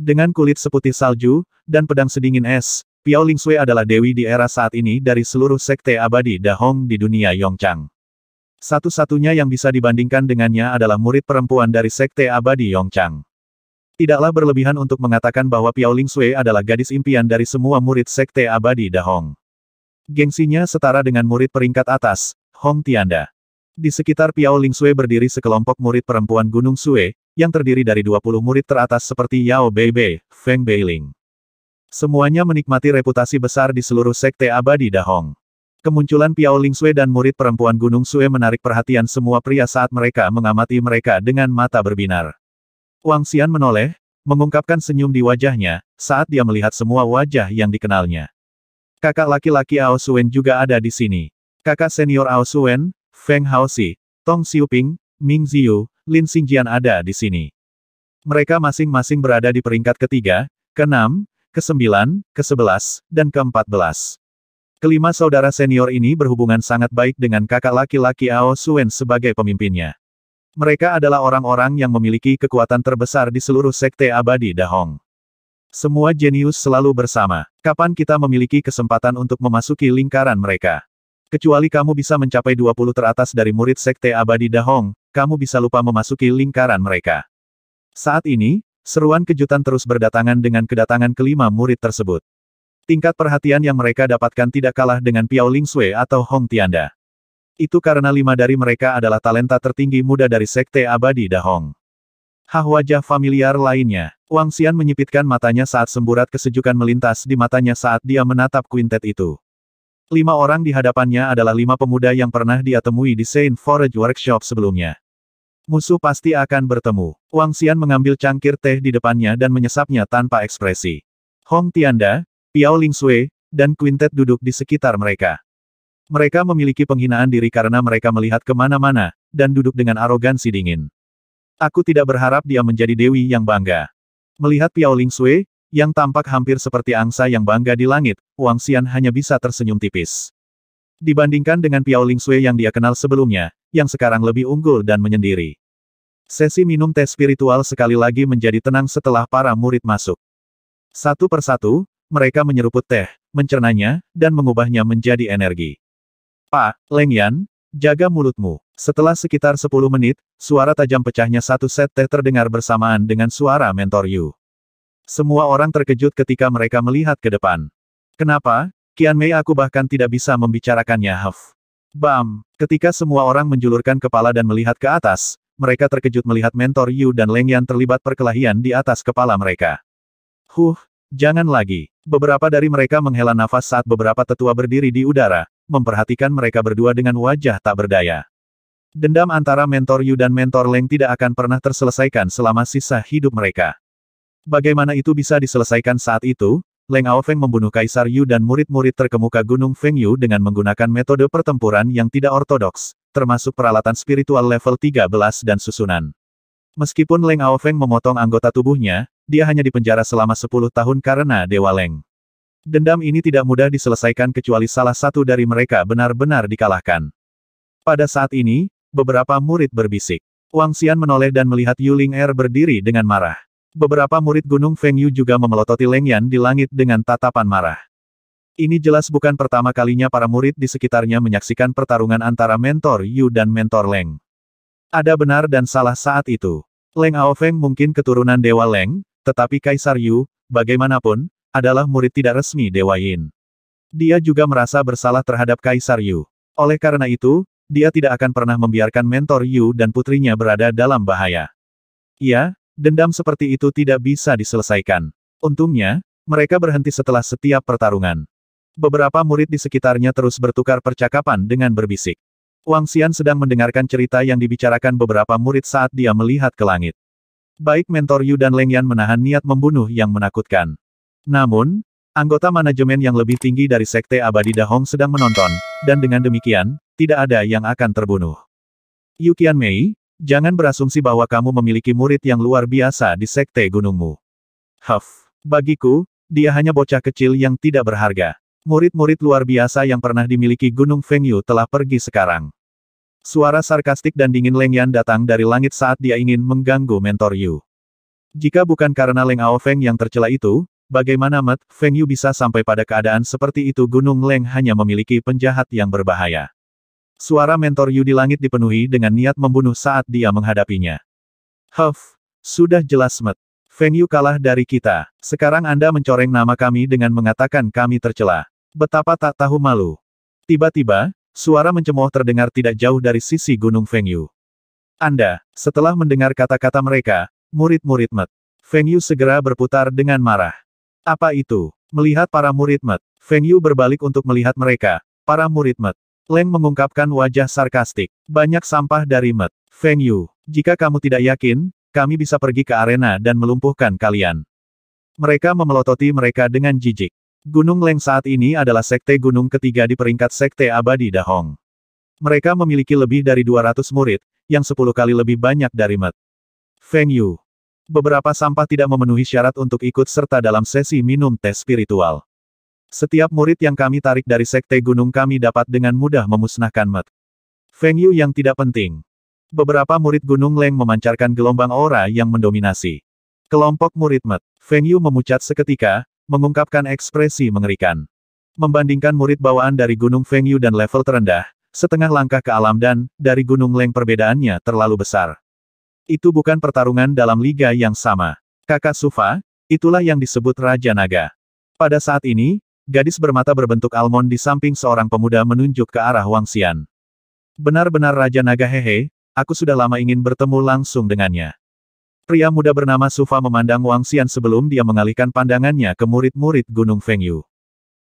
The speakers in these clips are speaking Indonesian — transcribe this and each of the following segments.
Dengan kulit seputih salju, dan pedang sedingin es, Piao Lingsui adalah dewi di era saat ini dari seluruh sekte abadi Dahong di dunia Yongchang. Satu-satunya yang bisa dibandingkan dengannya adalah murid perempuan dari sekte abadi Yongchang. Tidaklah berlebihan untuk mengatakan bahwa Piao Lingsui adalah gadis impian dari semua murid sekte abadi Dahong. Gengsinya setara dengan murid peringkat atas, Hong Tianda. Di sekitar Piao Lingsui berdiri sekelompok murid perempuan Gunung Sue, yang terdiri dari 20 murid teratas seperti Yao Beibei, Feng Beiling. Semuanya menikmati reputasi besar di seluruh sekte abadi Dahong. Kemunculan Piao Lingsui dan murid perempuan Gunung Sue menarik perhatian semua pria saat mereka mengamati mereka dengan mata berbinar. Wang Xian menoleh, mengungkapkan senyum di wajahnya, saat dia melihat semua wajah yang dikenalnya. Kakak laki-laki Ao Suen juga ada di sini. Kakak senior Ao Suen, Feng Haoxi, Tong Xiuping, Ming Ziyu, Lin Xingjian ada di sini. Mereka masing-masing berada di peringkat ketiga, keenam, kesembilan, kesebelas, dan keempat belas. Kelima saudara senior ini berhubungan sangat baik dengan kakak laki-laki Ao Suen sebagai pemimpinnya. Mereka adalah orang-orang yang memiliki kekuatan terbesar di seluruh sekte abadi Dahong. Semua jenius selalu bersama. Kapan kita memiliki kesempatan untuk memasuki lingkaran mereka? Kecuali kamu bisa mencapai 20 teratas dari murid sekte abadi Dahong, kamu bisa lupa memasuki lingkaran mereka. Saat ini, seruan kejutan terus berdatangan dengan kedatangan kelima murid tersebut. Tingkat perhatian yang mereka dapatkan tidak kalah dengan Piao Lingsui atau Hong Tianda. Itu karena lima dari mereka adalah talenta tertinggi muda dari Sekte Abadi Dahong. Hah wajah familiar lainnya. Wang Xian menyipitkan matanya saat semburat kesejukan melintas di matanya saat dia menatap kuintet itu. Lima orang di hadapannya adalah lima pemuda yang pernah dia temui di Saint Forage Workshop sebelumnya. Musuh pasti akan bertemu. Wang Xian mengambil cangkir teh di depannya dan menyesapnya tanpa ekspresi. Hong Tianda, Piao Lingsui, dan Quintet duduk di sekitar mereka. Mereka memiliki penghinaan diri karena mereka melihat ke mana-mana, dan duduk dengan arogansi dingin. Aku tidak berharap dia menjadi dewi yang bangga. Melihat Piao Lingsui, yang tampak hampir seperti angsa yang bangga di langit, Wang Xian hanya bisa tersenyum tipis. Dibandingkan dengan Piao Lingsui yang dia kenal sebelumnya, yang sekarang lebih unggul dan menyendiri. Sesi minum teh spiritual sekali lagi menjadi tenang setelah para murid masuk. Satu persatu, mereka menyeruput teh, mencernanya, dan mengubahnya menjadi energi. Pak, Leng Yan, jaga mulutmu. Setelah sekitar 10 menit, suara tajam pecahnya satu set teh terdengar bersamaan dengan suara mentor Yu. Semua orang terkejut ketika mereka melihat ke depan. Kenapa? Kian Mei aku bahkan tidak bisa membicarakannya Huff. Bam! Ketika semua orang menjulurkan kepala dan melihat ke atas, mereka terkejut melihat mentor Yu dan Leng Yan terlibat perkelahian di atas kepala mereka. Huh, jangan lagi. Beberapa dari mereka menghela nafas saat beberapa tetua berdiri di udara, memperhatikan mereka berdua dengan wajah tak berdaya. Dendam antara mentor Yu dan mentor Leng tidak akan pernah terselesaikan selama sisa hidup mereka. Bagaimana itu bisa diselesaikan saat itu? Leng Aofeng membunuh Kaisar Yu dan murid-murid terkemuka Gunung Feng Yu dengan menggunakan metode pertempuran yang tidak ortodoks, termasuk peralatan spiritual level 13 dan susunan. Meskipun Leng Aofeng memotong anggota tubuhnya, dia hanya dipenjara selama 10 tahun karena Dewa Leng. Dendam ini tidak mudah diselesaikan kecuali salah satu dari mereka benar-benar dikalahkan. Pada saat ini, beberapa murid berbisik. Wang Xian menoleh dan melihat Yu Ling Er berdiri dengan marah. Beberapa murid Gunung Feng Yu juga memelototi Leng Yan di langit dengan tatapan marah. Ini jelas bukan pertama kalinya para murid di sekitarnya menyaksikan pertarungan antara mentor Yu dan mentor Leng. Ada benar dan salah saat itu. Leng Aofeng mungkin keturunan Dewa Leng, tetapi Kaisar Yu, bagaimanapun, adalah murid tidak resmi Dewa Yin. Dia juga merasa bersalah terhadap Kaisar Yu. Oleh karena itu, dia tidak akan pernah membiarkan mentor Yu dan putrinya berada dalam bahaya. Ya, Dendam seperti itu tidak bisa diselesaikan. Untungnya, mereka berhenti setelah setiap pertarungan. Beberapa murid di sekitarnya terus bertukar percakapan dengan berbisik. Wang Xian sedang mendengarkan cerita yang dibicarakan beberapa murid saat dia melihat ke langit. Baik mentor Yu dan Leng Yan menahan niat membunuh yang menakutkan. Namun, anggota manajemen yang lebih tinggi dari Sekte Abadi Dahong sedang menonton, dan dengan demikian, tidak ada yang akan terbunuh. Yu Qianmei, Jangan berasumsi bahwa kamu memiliki murid yang luar biasa di sekte gunungmu. Huff. Bagiku, dia hanya bocah kecil yang tidak berharga. Murid-murid luar biasa yang pernah dimiliki Gunung Fengyu telah pergi sekarang. Suara sarkastik dan dingin Leng Yan datang dari langit saat dia ingin mengganggu mentor Yu. Jika bukan karena Leng Ao Feng yang tercela itu, bagaimana Met Feng Yu bisa sampai pada keadaan seperti itu Gunung Leng hanya memiliki penjahat yang berbahaya. Suara mentor Yu di langit dipenuhi dengan niat membunuh saat dia menghadapinya. Huff, sudah jelas Met. Feng Yu kalah dari kita. Sekarang Anda mencoreng nama kami dengan mengatakan kami tercela. Betapa tak tahu malu. Tiba-tiba, suara mencemooh terdengar tidak jauh dari sisi Gunung Feng Yu. Anda, setelah mendengar kata-kata mereka, Murid-murid Met. Feng Yu segera berputar dengan marah. Apa itu? Melihat para murid Met, Feng Yu berbalik untuk melihat mereka, para murid Met. Leng mengungkapkan wajah sarkastik. Banyak sampah dari Met. Feng Yu, jika kamu tidak yakin, kami bisa pergi ke arena dan melumpuhkan kalian. Mereka memelototi mereka dengan jijik. Gunung Leng saat ini adalah sekte gunung ketiga di peringkat sekte abadi Dahong. Mereka memiliki lebih dari 200 murid, yang 10 kali lebih banyak dari Met. Feng Yu. Beberapa sampah tidak memenuhi syarat untuk ikut serta dalam sesi minum tes spiritual. Setiap murid yang kami tarik dari sekte gunung kami dapat dengan mudah memusnahkan Met. Feng Yu yang tidak penting. Beberapa murid gunung Leng memancarkan gelombang aura yang mendominasi. Kelompok murid Met. Feng Yu memucat seketika, mengungkapkan ekspresi mengerikan. Membandingkan murid bawaan dari Gunung Feng Yu dan level terendah, setengah langkah ke alam dan, dari Gunung Leng perbedaannya terlalu besar. Itu bukan pertarungan dalam liga yang sama. Kakak Sufa, itulah yang disebut Raja Naga. Pada saat ini, gadis bermata berbentuk almond di samping seorang pemuda menunjuk ke arah Wang Xian. Benar-benar Raja Naga hehe, aku sudah lama ingin bertemu langsung dengannya. Pria muda bernama Sufa memandang Wang Xian sebelum dia mengalihkan pandangannya ke murid-murid Gunung Fengyu.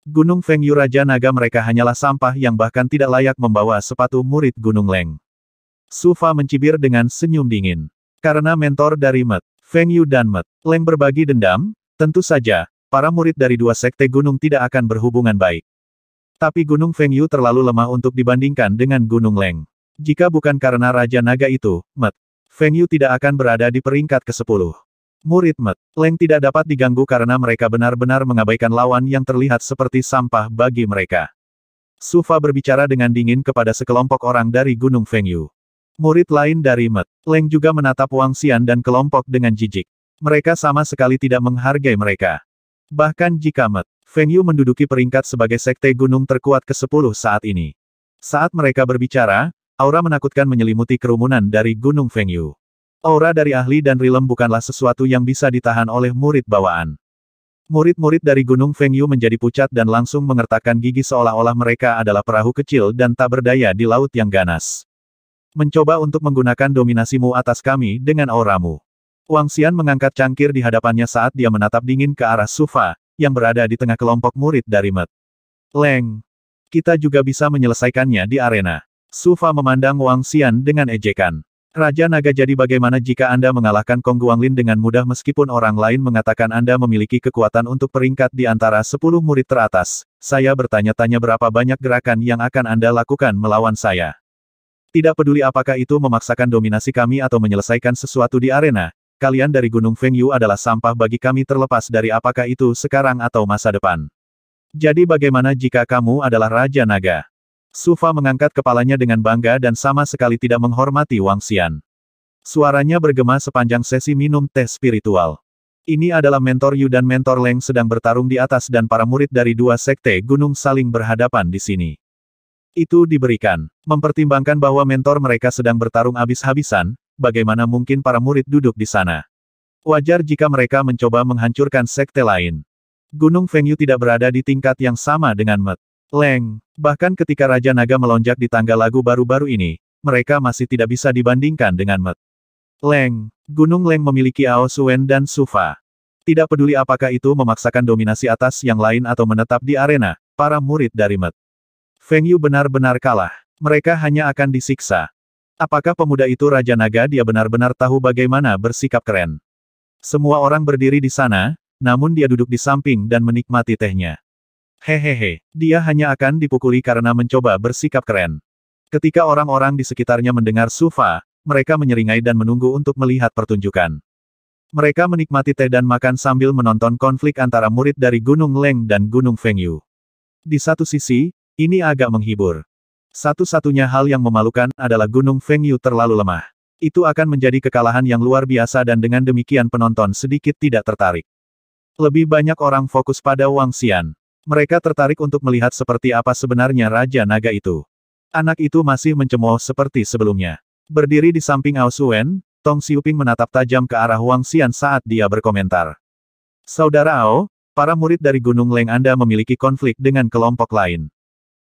Gunung Fengyu Raja Naga mereka hanyalah sampah yang bahkan tidak layak membawa sepatu murid Gunung Leng. Sufa mencibir dengan senyum dingin. Karena mentor dari Met, Feng Yu dan Met, Leng berbagi dendam, tentu saja, para murid dari dua sekte gunung tidak akan berhubungan baik. Tapi Gunung Feng Yu terlalu lemah untuk dibandingkan dengan Gunung Leng. Jika bukan karena Raja Naga itu, Met, Feng Yu tidak akan berada di peringkat ke-10. Murid Met, Leng tidak dapat diganggu karena mereka benar-benar mengabaikan lawan yang terlihat seperti sampah bagi mereka. Sufa berbicara dengan dingin kepada sekelompok orang dari Gunung Feng Yu. Murid lain dari Met, Leng juga menatap Wang Xian dan kelompok dengan jijik. Mereka sama sekali tidak menghargai mereka. Bahkan jika Met, Feng Yu menduduki peringkat sebagai sekte gunung terkuat ke-10 saat ini. Saat mereka berbicara, aura menakutkan menyelimuti kerumunan dari Gunung Feng Yu. Aura dari ahli dan rilem bukanlah sesuatu yang bisa ditahan oleh murid bawaan. Murid-murid dari Gunung Feng Yu menjadi pucat dan langsung mengertakkan gigi seolah-olah mereka adalah perahu kecil dan tak berdaya di laut yang ganas. Mencoba untuk menggunakan dominasimu atas kami dengan auramu. Wang Xian mengangkat cangkir di hadapannya saat dia menatap dingin ke arah Sufa, yang berada di tengah kelompok murid dari Met. Leng. Kita juga bisa menyelesaikannya di arena. Sufa memandang Wang Xian dengan ejekan. Raja Naga jadi bagaimana jika Anda mengalahkan Kong Guanglin dengan mudah meskipun orang lain mengatakan Anda memiliki kekuatan untuk peringkat di antara 10 murid teratas. Saya bertanya-tanya berapa banyak gerakan yang akan Anda lakukan melawan saya. Tidak peduli apakah itu memaksakan dominasi kami atau menyelesaikan sesuatu di arena, kalian dari Gunung Fengyu adalah sampah bagi kami terlepas dari apakah itu sekarang atau masa depan. Jadi bagaimana jika kamu adalah Raja Naga? Sufa mengangkat kepalanya dengan bangga dan sama sekali tidak menghormati Wang Xian. Suaranya bergema sepanjang sesi minum teh spiritual. Ini adalah mentor Yu dan mentor Leng sedang bertarung di atas dan para murid dari dua sekte gunung saling berhadapan di sini. Itu diberikan. Mempertimbangkan bahwa mentor mereka sedang bertarung habis-habisan, bagaimana mungkin para murid duduk di sana? Wajar jika mereka mencoba menghancurkan sekte lain. Gunung Fengyu tidak berada di tingkat yang sama dengan Met. Leng, bahkan ketika Raja Naga melonjak di tangga lagu baru-baru ini, mereka masih tidak bisa dibandingkan dengan Met. Leng, Gunung Leng memiliki Ao Suen dan Sufa. Tidak peduli apakah itu memaksakan dominasi atas yang lain atau menetap di arena, para murid dari Met. Feng Yu benar-benar kalah. Mereka hanya akan disiksa. Apakah pemuda itu Raja Naga dia benar-benar tahu bagaimana bersikap keren? Semua orang berdiri di sana, namun dia duduk di samping dan menikmati tehnya. Hehehe, dia hanya akan dipukuli karena mencoba bersikap keren. Ketika orang-orang di sekitarnya mendengar Sufa, mereka menyeringai dan menunggu untuk melihat pertunjukan. Mereka menikmati teh dan makan sambil menonton konflik antara murid dari Gunung Leng dan Gunung Fengyu. Di satu sisi, ini agak menghibur. Satu-satunya hal yang memalukan adalah Gunung Fengyu terlalu lemah. Itu akan menjadi kekalahan yang luar biasa dan dengan demikian penonton sedikit tidak tertarik. Lebih banyak orang fokus pada Wang Xian. Mereka tertarik untuk melihat seperti apa sebenarnya Raja Naga itu. Anak itu masih mencemooh seperti sebelumnya. Berdiri di samping Ao Suen, Tong Xiuping menatap tajam ke arah Wang Xian saat dia berkomentar. Saudara Ao, para murid dari Gunung Leng Anda memiliki konflik dengan kelompok lain.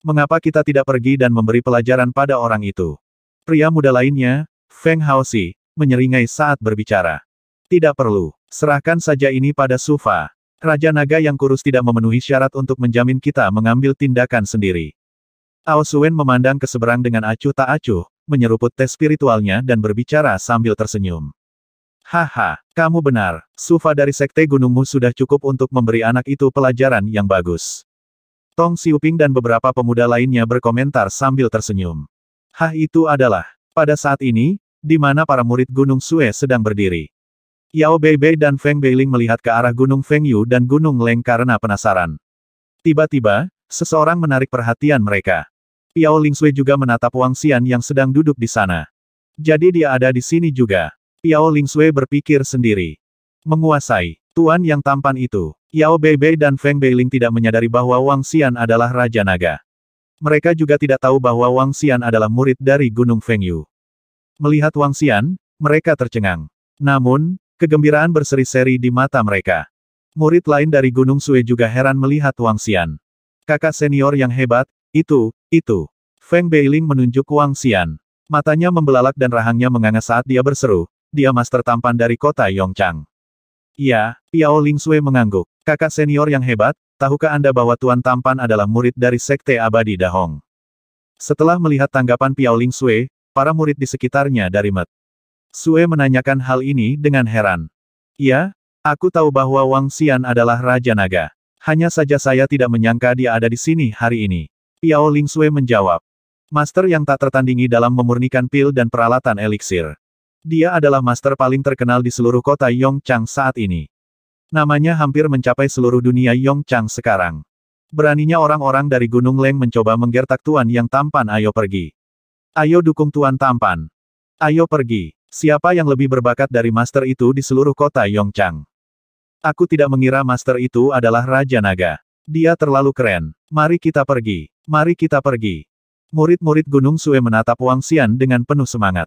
Mengapa kita tidak pergi dan memberi pelajaran pada orang itu? Pria muda lainnya, Feng Haoxi, menyeringai saat berbicara. Tidak perlu. Serahkan saja ini pada Sufa. Raja Naga yang kurus tidak memenuhi syarat untuk menjamin kita mengambil tindakan sendiri. Ao Suen memandang ke seberang dengan acuh tak acuh, menyeruput tes spiritualnya dan berbicara sambil tersenyum. Haha, kamu benar. Sufa dari Sekte Gunungmu sudah cukup untuk memberi anak itu pelajaran yang bagus. Tong Xiuping dan beberapa pemuda lainnya berkomentar sambil tersenyum. Hah itu adalah, pada saat ini, di mana para murid Gunung Sue sedang berdiri. Yao Beibei dan Feng Beiling melihat ke arah Gunung Feng Yu dan Gunung Leng karena penasaran. Tiba-tiba, seseorang menarik perhatian mereka. Yao Lingsui juga menatap Wang Xian yang sedang duduk di sana. Jadi dia ada di sini juga. Yao Lingsui berpikir sendiri. Menguasai. Tuan yang tampan itu. Yao Beibei dan Feng Beiling tidak menyadari bahwa Wang Xian adalah Raja Naga. Mereka juga tidak tahu bahwa Wang Xian adalah murid dari Gunung Feng Yu. Melihat Wang Xian, mereka tercengang. Namun, Kegembiraan berseri-seri di mata mereka. Murid lain dari Gunung Sue juga heran melihat Wang Xian. Kakak senior yang hebat, itu, itu. Feng Beiling menunjuk Wang Xian. Matanya membelalak dan rahangnya menganga saat dia berseru, dia master tampan dari kota Yongchang. Iya, Piao Ling Sue mengangguk. Kakak senior yang hebat, tahukah Anda bahwa Tuan Tampan adalah murid dari Sekte Abadi Dahong? Setelah melihat tanggapan Piao Ling Sue, para murid di sekitarnya dari Met Sue menanyakan hal ini dengan heran. Ya, aku tahu bahwa Wang Xian adalah Raja Naga. Hanya saja saya tidak menyangka dia ada di sini hari ini. Piao Ling Sue menjawab. Master yang tak tertandingi dalam memurnikan pil dan peralatan eliksir. Dia adalah master paling terkenal di seluruh kota Yongchang saat ini. Namanya hampir mencapai seluruh dunia Yongchang sekarang. Beraninya orang-orang dari Gunung Leng mencoba menggertak Tuan yang tampan ayo pergi. Ayo dukung Tuan tampan. Ayo pergi. Siapa yang lebih berbakat dari master itu di seluruh kota Yongchang? Aku tidak mengira master itu adalah Raja Naga. Dia terlalu keren. Mari kita pergi. Mari kita pergi. Murid-murid Gunung Sue menatap Wang Xian dengan penuh semangat.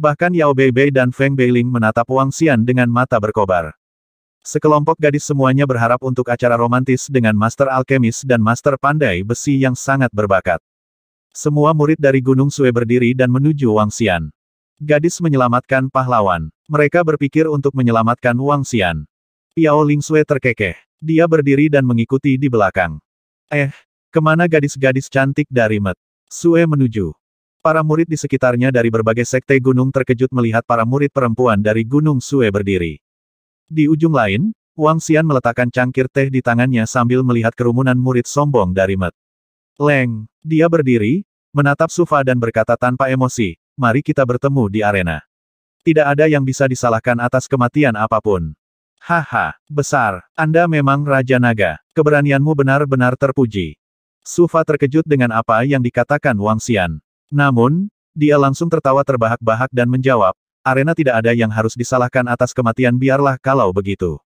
Bahkan Yao Beibei dan Feng Beiling menatap Wang Xian dengan mata berkobar. Sekelompok gadis semuanya berharap untuk acara romantis dengan Master Alkemis dan Master Pandai Besi yang sangat berbakat. Semua murid dari Gunung Sue berdiri dan menuju Wang Xian. Gadis menyelamatkan pahlawan. Mereka berpikir untuk menyelamatkan Wang Xian. Piao Ling Sui terkekeh. Dia berdiri dan mengikuti di belakang. Eh, ke mana gadis-gadis cantik dari Met? Sue menuju. Para murid di sekitarnya dari berbagai sekte gunung terkejut melihat para murid perempuan dari Gunung Sue berdiri. Di ujung lain, Wang Xian meletakkan cangkir teh di tangannya sambil melihat kerumunan murid sombong dari Met. Leng, dia berdiri, menatap Sufa dan berkata tanpa emosi, mari kita bertemu di arena. Tidak ada yang bisa disalahkan atas kematian apa pun. Haha, besar, Anda memang Raja Naga. Keberanianmu benar-benar terpuji. Sufa terkejut dengan apa yang dikatakan Wang Xian. Namun, dia langsung tertawa terbahak-bahak dan menjawab, arena tidak ada yang harus disalahkan atas kematian biarlah kalau begitu.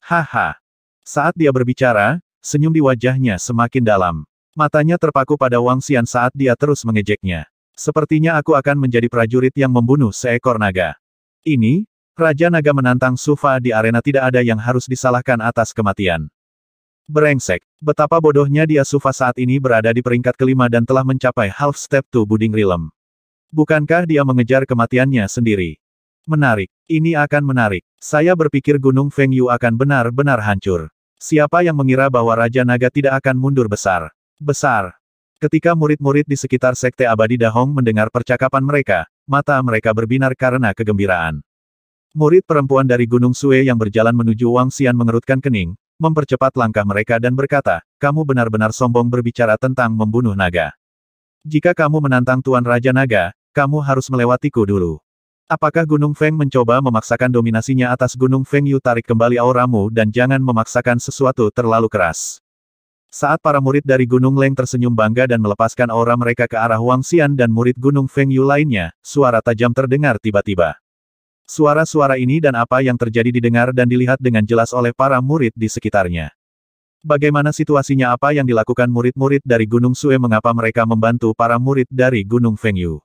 Haha. Saat dia berbicara, senyum di wajahnya semakin dalam. Matanya terpaku pada Wang Xian saat dia terus mengejeknya. Sepertinya aku akan menjadi prajurit yang membunuh seekor naga. Ini, Raja Naga menantang Sufa di arena tidak ada yang harus disalahkan atas kematian. Brengsek, betapa bodohnya dia Sufa saat ini berada di peringkat kelima dan telah mencapai half step to Buding Realm. Bukankah dia mengejar kematiannya sendiri? Menarik, ini akan menarik. Saya berpikir Gunung Feng Yu akan benar-benar hancur. Siapa yang mengira bahwa Raja Naga tidak akan mundur besar? Besar, Ketika murid-murid di sekitar Sekte Abadi Dahong mendengar percakapan mereka, mata mereka berbinar karena kegembiraan. Murid perempuan dari Gunung Sue yang berjalan menuju Wang Xian mengerutkan kening, mempercepat langkah mereka dan berkata, kamu benar-benar sombong berbicara tentang membunuh naga. Jika kamu menantang Tuan Raja Naga, kamu harus melewatiku dulu. Apakah Gunung Feng mencoba memaksakan dominasinya atas Gunung Feng Yu tarik kembali auramu dan jangan memaksakan sesuatu terlalu keras. Saat para murid dari Gunung Leng tersenyum bangga dan melepaskan aura mereka ke arah Wang Xian dan murid Gunung Feng Yu lainnya, suara tajam terdengar tiba-tiba. Suara-suara ini dan apa yang terjadi didengar dan dilihat dengan jelas oleh para murid di sekitarnya. Bagaimana situasinya apa yang dilakukan murid-murid dari Gunung Sue mengapa mereka membantu para murid dari Gunung Feng Yu.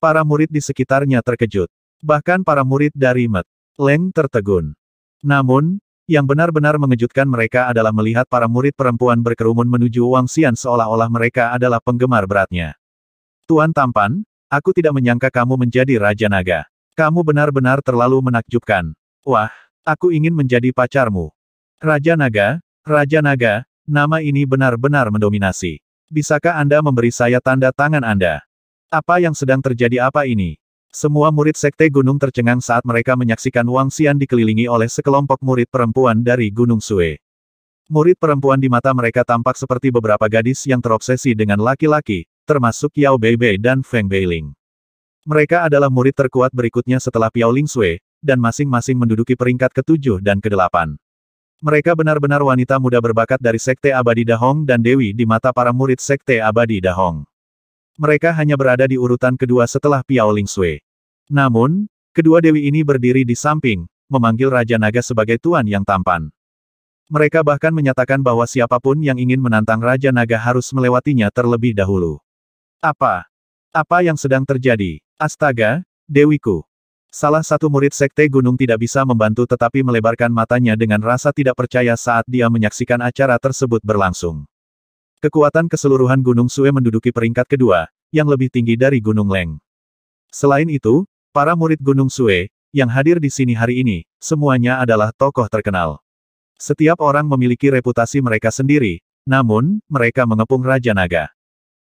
Para murid di sekitarnya terkejut. Bahkan para murid dari Met Leng tertegun. Namun, yang benar-benar mengejutkan mereka adalah melihat para murid perempuan berkerumun menuju Wang Xian seolah-olah mereka adalah penggemar beratnya. Tuan Tampan, aku tidak menyangka kamu menjadi Raja Naga. Kamu benar-benar terlalu menakjubkan. Wah, aku ingin menjadi pacarmu. Raja Naga, Raja Naga, nama ini benar-benar mendominasi. Bisakah Anda memberi saya tanda tangan Anda? Apa yang sedang terjadi apa ini? Semua murid Sekte Gunung tercengang saat mereka menyaksikan Wang Xian dikelilingi oleh sekelompok murid perempuan dari Gunung Sue. Murid perempuan di mata mereka tampak seperti beberapa gadis yang terobsesi dengan laki-laki, termasuk Yao Beibei dan Feng Beiling. Mereka adalah murid terkuat berikutnya setelah Piao Ling Sui, dan masing-masing menduduki peringkat ketujuh dan kedelapan. Mereka benar-benar wanita muda berbakat dari Sekte Abadi Dahong dan Dewi di mata para murid Sekte Abadi Dahong. Mereka hanya berada di urutan kedua setelah Piao Ling Sui. Namun, kedua dewi ini berdiri di samping, memanggil Raja Naga sebagai tuan yang tampan. Mereka bahkan menyatakan bahwa siapa pun yang ingin menantang Raja Naga harus melewatinya terlebih dahulu. Apa? Apa yang sedang terjadi? Astaga, Dewiku. Salah satu murid Sekte Gunung tidak bisa membantu tetapi melebarkan matanya dengan rasa tidak percaya saat dia menyaksikan acara tersebut berlangsung. Kekuatan keseluruhan Gunung Sue menduduki peringkat kedua, yang lebih tinggi dari Gunung Leng. Selain itu, para murid Gunung Sue, yang hadir di sini hari ini, semuanya adalah tokoh terkenal. Setiap orang memiliki reputasi mereka sendiri, namun, mereka mengepung Raja Naga.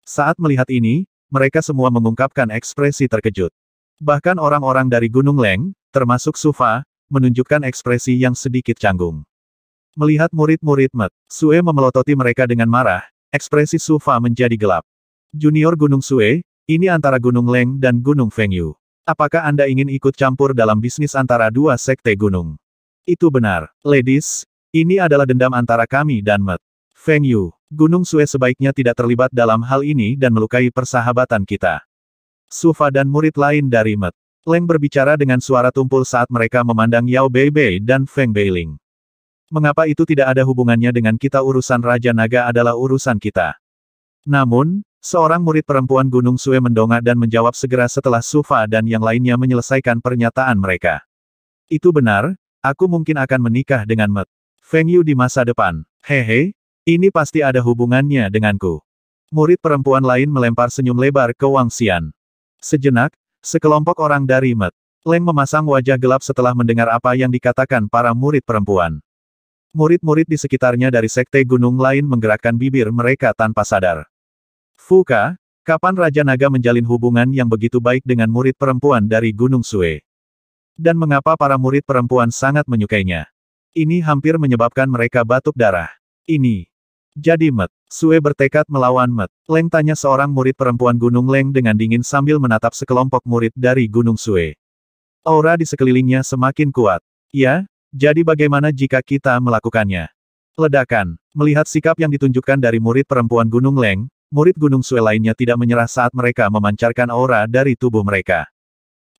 Saat melihat ini, mereka semua mengungkapkan ekspresi terkejut. Bahkan orang-orang dari Gunung Leng, termasuk Sufa, menunjukkan ekspresi yang sedikit canggung. Melihat murid-murid Met, Sue memelototi mereka dengan marah, Ekspresi Sufa menjadi gelap. Junior Gunung Sue, ini antara Gunung Leng dan Gunung Fengyu. Apakah Anda ingin ikut campur dalam bisnis antara dua sekte gunung? Itu benar, ladies. Ini adalah dendam antara kami dan Met. Feng Yu, Gunung Sue sebaiknya tidak terlibat dalam hal ini dan melukai persahabatan kita. Sufa dan murid lain dari Met. Leng berbicara dengan suara tumpul saat mereka memandang Yao Beibei dan Feng Beiling. Mengapa itu tidak ada hubungannya dengan kita urusan Raja Naga adalah urusan kita. Namun, seorang murid perempuan Gunung Sue mendongak dan menjawab segera setelah Sufa dan yang lainnya menyelesaikan pernyataan mereka. Itu benar, aku mungkin akan menikah dengan Met. Feng Yu di masa depan. Hehe, ini pasti ada hubungannya denganku. Murid perempuan lain melempar senyum lebar ke Wang Xian. Sejenak, sekelompok orang dari Met. Leng memasang wajah gelap setelah mendengar apa yang dikatakan para murid perempuan. Murid-murid di sekitarnya dari sekte gunung lain menggerakkan bibir mereka tanpa sadar. Fuka, kapan Raja Naga menjalin hubungan yang begitu baik dengan murid perempuan dari Gunung Sue? Dan mengapa para murid perempuan sangat menyukainya? Ini hampir menyebabkan mereka batuk darah. Ini. Jadi Met, Sue bertekad melawan Met. Leng tanya seorang murid perempuan Gunung Leng dengan dingin sambil menatap sekelompok murid dari Gunung Sue. Aura di sekelilingnya semakin kuat. Ya, jadi bagaimana jika kita melakukannya? Ledakan. Melihat sikap yang ditunjukkan dari murid perempuan Gunung Leng, murid Gunung Sue lainnya tidak menyerah saat mereka memancarkan aura dari tubuh mereka.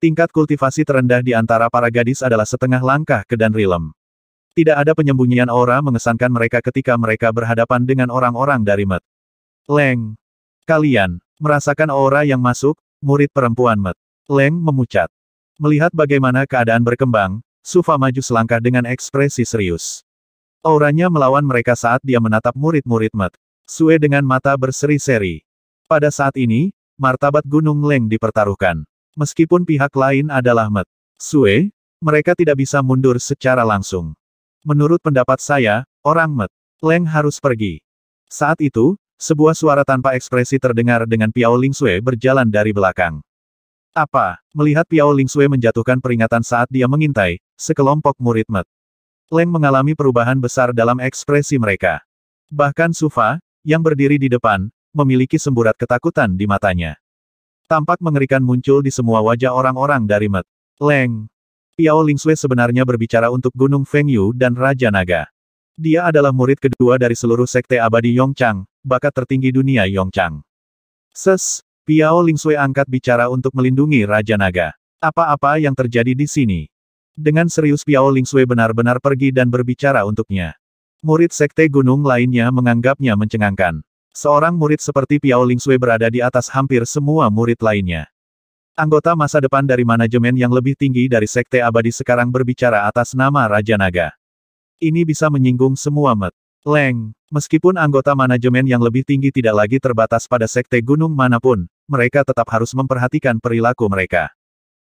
Tingkat kultivasi terendah di antara para gadis adalah setengah langkah ke dan rilem. Tidak ada penyembunyian aura mengesankan mereka ketika mereka berhadapan dengan orang-orang dari Met. Leng. Kalian, merasakan aura yang masuk, murid perempuan Met. Leng memucat. Melihat bagaimana keadaan berkembang, Sufa maju selangkah dengan ekspresi serius. Auranya melawan mereka saat dia menatap murid-murid Met. Sue dengan mata berseri-seri. Pada saat ini, martabat Gunung Leng dipertaruhkan. Meskipun pihak lain adalah Met. Sue, mereka tidak bisa mundur secara langsung. Menurut pendapat saya, orang Met. Leng harus pergi. Saat itu, sebuah suara tanpa ekspresi terdengar dengan Piao Ling Sue berjalan dari belakang. Apa? Melihat Piao Ling Sui menjatuhkan peringatan saat dia mengintai, sekelompok murid Met. Leng mengalami perubahan besar dalam ekspresi mereka. Bahkan Sufa, yang berdiri di depan, memiliki semburat ketakutan di matanya. Tampak mengerikan muncul di semua wajah orang-orang dari Met. Leng. Piao Ling Sui sebenarnya berbicara untuk Gunung Feng Yu dan Raja Naga. Dia adalah murid kedua dari seluruh sekte abadi Yongchang, bakat tertinggi dunia Yongchang. Ses, Piao Lingsui angkat bicara untuk melindungi Raja Naga. Apa-apa yang terjadi di sini? Dengan serius Piao Lingsui benar-benar pergi dan berbicara untuknya. Murid sekte gunung lainnya menganggapnya mencengangkan. Seorang murid seperti Piao Lingsui berada di atas hampir semua murid lainnya. Anggota masa depan dari manajemen yang lebih tinggi dari Sekte Abadi sekarang berbicara atas nama Raja Naga. Ini bisa menyinggung semua Met. Leng, meskipun anggota manajemen yang lebih tinggi tidak lagi terbatas pada sekte gunung mana pun, mereka tetap harus memperhatikan perilaku mereka.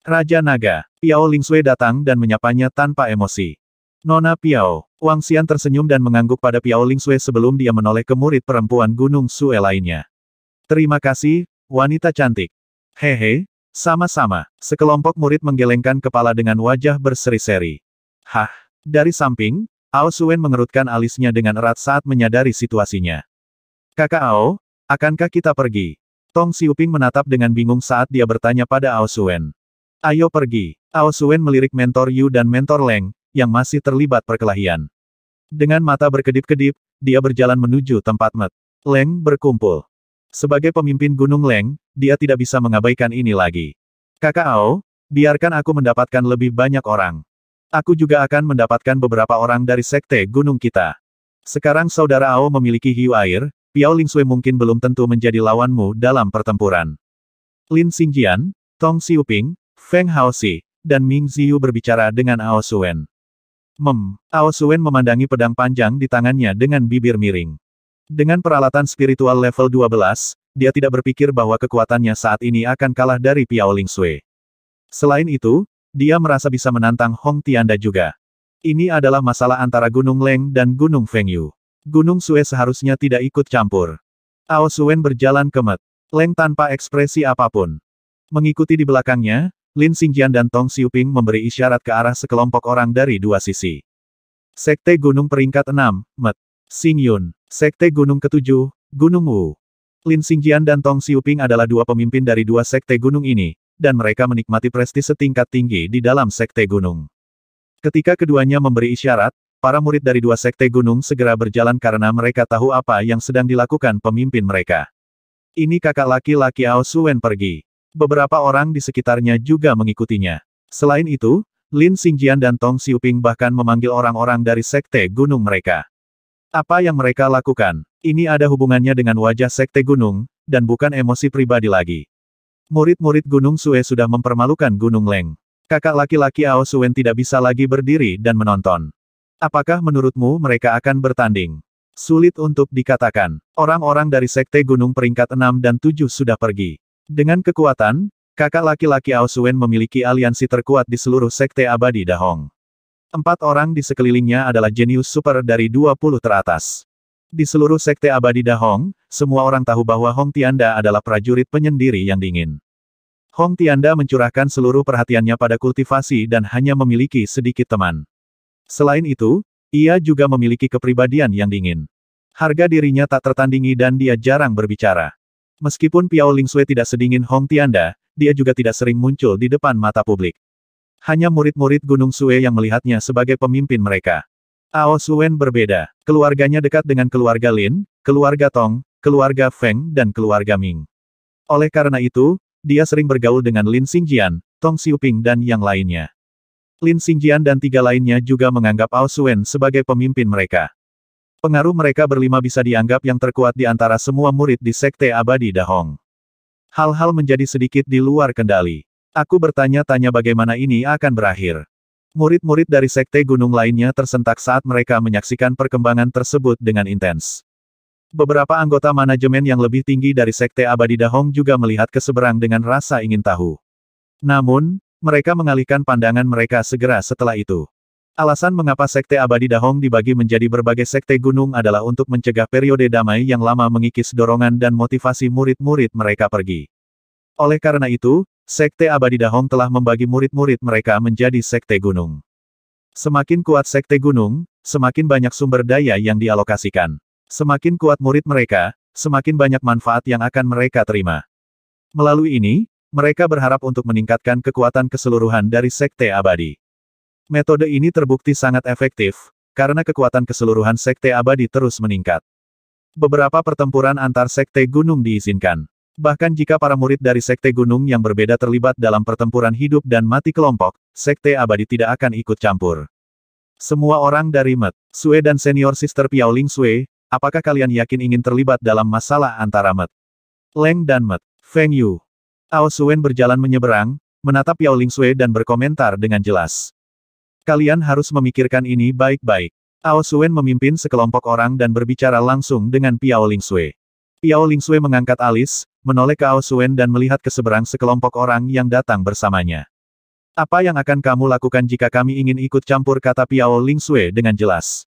Raja Naga, Piao Lingsui datang dan menyapanya tanpa emosi. Nona Piao, Wang Xian tersenyum dan mengangguk pada Piao Lingsui sebelum dia menoleh ke murid perempuan Gunung Sue lainnya. Terima kasih, wanita cantik. Hehe, sama-sama, sekelompok murid menggelengkan kepala dengan wajah berseri-seri. Hah, dari samping, Ao Suen mengerutkan alisnya dengan erat saat menyadari situasinya. Kakak Ao, akankah kita pergi? Tong Xiuping menatap dengan bingung saat dia bertanya pada Ao Suen. Ayo pergi. Ao Suen melirik mentor Yu dan mentor Leng, yang masih terlibat perkelahian. Dengan mata berkedip-kedip, dia berjalan menuju tempat Met. Leng berkumpul. Sebagai pemimpin Gunung Leng, dia tidak bisa mengabaikan ini lagi. Kakak Ao, biarkan aku mendapatkan lebih banyak orang. Aku juga akan mendapatkan beberapa orang dari sekte gunung kita. Sekarang saudara Ao memiliki hiu air, Piao Lingsui mungkin belum tentu menjadi lawanmu dalam pertempuran. Lin Xingjian, Tong Xiuping, Feng Haoxi, dan Ming Ziyu berbicara dengan Ao Suen. Mem, Ao Suen memandangi pedang panjang di tangannya dengan bibir miring. Dengan peralatan spiritual level 12, dia tidak berpikir bahwa kekuatannya saat ini akan kalah dari Piao Ling Sui. Selain itu, dia merasa bisa menantang Hong Tianda juga. Ini adalah masalah antara Gunung Leng dan Gunung Fengyu. Gunung Sue seharusnya tidak ikut campur. Ao Suen berjalan ke Met. Leng tanpa ekspresi apa pun. Mengikuti di belakangnya, Lin Xingjian dan Tong Xiuping memberi isyarat ke arah sekelompok orang dari dua sisi. Sekte Gunung Peringkat 6, Met. Xing Yun, Sekte Gunung Ketujuh, Gunung Wu. Lin Xingjian dan Tong Xiuping adalah dua pemimpin dari dua sekte gunung ini, dan mereka menikmati prestise setingkat tinggi di dalam sekte gunung. Ketika keduanya memberi isyarat, para murid dari dua sekte gunung segera berjalan karena mereka tahu apa yang sedang dilakukan pemimpin mereka. Ini kakak laki-laki Ao Suen pergi. Beberapa orang di sekitarnya juga mengikutinya. Selain itu, Lin Xingjian dan Tong Xiuping bahkan memanggil orang-orang dari sekte gunung mereka. Apa yang mereka lakukan? Ini ada hubungannya dengan wajah sekte gunung, dan bukan emosi pribadi lagi. Murid-murid Gunung Sue sudah mempermalukan Gunung Leng. Kakak laki-laki Ao Suen tidak bisa lagi berdiri dan menonton. Apakah menurutmu mereka akan bertanding? Sulit untuk dikatakan. Orang-orang dari sekte gunung peringkat 6 dan 7 sudah pergi. Dengan kekuatan, kakak laki-laki Ao Suen memiliki aliansi terkuat di seluruh sekte abadi Dahong. Empat orang di sekelilingnya adalah jenius super dari 20 teratas. Di seluruh sekte abadi Dahong, semua orang tahu bahwa Hong Tianda adalah prajurit penyendiri yang dingin. Hong Tianda mencurahkan seluruh perhatiannya pada kultivasi dan hanya memiliki sedikit teman. Selain itu, ia juga memiliki kepribadian yang dingin. Harga dirinya tak tertandingi dan dia jarang berbicara. Meskipun Piao Lingsui tidak sedingin Hong Tianda, dia juga tidak sering muncul di depan mata publik. Hanya murid-murid Gunung Sue yang melihatnya sebagai pemimpin mereka. Ao Suen berbeda. Keluarganya dekat dengan keluarga Lin, keluarga Tong, keluarga Feng, dan keluarga Ming. Oleh karena itu, dia sering bergaul dengan Lin Xingjian, Tong Xiuping dan yang lainnya. Lin Xingjian dan tiga lainnya juga menganggap Ao Suen sebagai pemimpin mereka. Pengaruh mereka berlima bisa dianggap yang terkuat di antara semua murid di Sekte Abadi Dahong. Hal-hal menjadi sedikit di luar kendali. Aku bertanya-tanya bagaimana ini akan berakhir. Murid-murid dari sekte gunung lainnya tersentak saat mereka menyaksikan perkembangan tersebut dengan intens. Beberapa anggota manajemen yang lebih tinggi dari sekte abadi Dahong juga melihat ke seberang dengan rasa ingin tahu. Namun, mereka mengalihkan pandangan mereka segera setelah itu. Alasan mengapa sekte abadi Dahong dibagi menjadi berbagai sekte gunung adalah untuk mencegah periode damai yang lama mengikis dorongan dan motivasi murid-murid mereka pergi. Oleh karena itu, Sekte Abadi Dahong telah membagi murid-murid mereka menjadi sekte gunung. Semakin kuat sekte gunung, semakin banyak sumber daya yang dialokasikan. Semakin kuat murid mereka, semakin banyak manfaat yang akan mereka terima. Melalui ini, mereka berharap untuk meningkatkan kekuatan keseluruhan dari sekte abadi. Metode ini terbukti sangat efektif, karena kekuatan keseluruhan Sekte Abadi terus meningkat. Beberapa pertempuran antar Sekte Gunung diizinkan. Bahkan jika para murid dari Sekte Gunung yang berbeda terlibat dalam pertempuran hidup dan mati kelompok, Sekte Abadi tidak akan ikut campur. Semua orang dari Met, Sue dan senior sister Piaoling Sue, apakah kalian yakin ingin terlibat dalam masalah antara Met, Leng dan Met, Feng Yu? Ao Suen berjalan menyeberang, menatap Piaoling Sue dan berkomentar dengan jelas. Kalian harus memikirkan ini baik-baik. Ao Suen memimpin sekelompok orang dan berbicara langsung dengan Piaoling Sue. Piaoling Sue mengangkat alis, menoleh ke Ao Suen dan melihat ke seberang sekelompok orang yang datang bersamanya. Apa yang akan kamu lakukan jika kami ingin ikut campur kata Piao Ling Sue dengan jelas?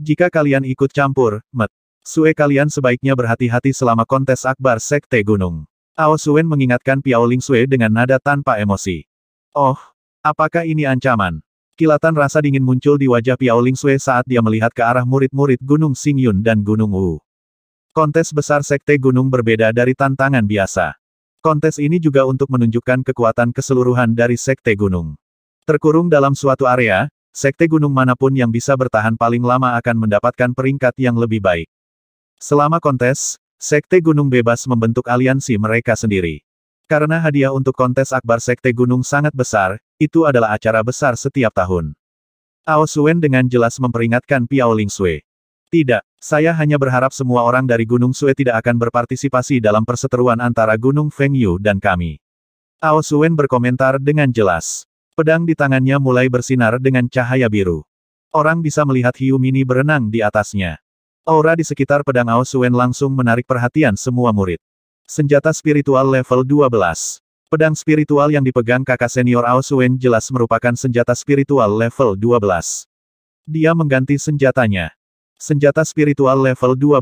Jika kalian ikut campur, Met. Sue kalian sebaiknya berhati-hati selama kontes akbar Sekte Gunung. Ao Suen mengingatkan Piao Ling Sue dengan nada tanpa emosi. Oh, apakah ini ancaman? Kilatan rasa dingin muncul di wajah Piao Ling Sue saat dia melihat ke arah murid-murid Gunung Xingyun dan Gunung Wu. Kontes besar Sekte Gunung berbeda dari tantangan biasa. Kontes ini juga untuk menunjukkan kekuatan keseluruhan dari Sekte Gunung. Terkurung dalam suatu area, Sekte Gunung mana pun yang bisa bertahan paling lama akan mendapatkan peringkat yang lebih baik. Selama kontes, Sekte Gunung bebas membentuk aliansi mereka sendiri. Karena hadiah untuk kontes akbar Sekte Gunung sangat besar, itu adalah acara besar setiap tahun. Ao Suen dengan jelas memperingatkan Piao Ling Sui. Tidak, saya hanya berharap semua orang dari Gunung Sue tidak akan berpartisipasi dalam perseteruan antara Gunung Feng Yu dan kami. Ao Suen berkomentar dengan jelas. Pedang di tangannya mulai bersinar dengan cahaya biru. Orang bisa melihat hiu mini berenang di atasnya. Aura di sekitar pedang Ao Suen langsung menarik perhatian semua murid. Senjata spiritual level 12. Pedang spiritual yang dipegang kakak senior Ao Suen jelas merupakan senjata spiritual level 12. Dia mengganti senjatanya. Senjata spiritual level 12.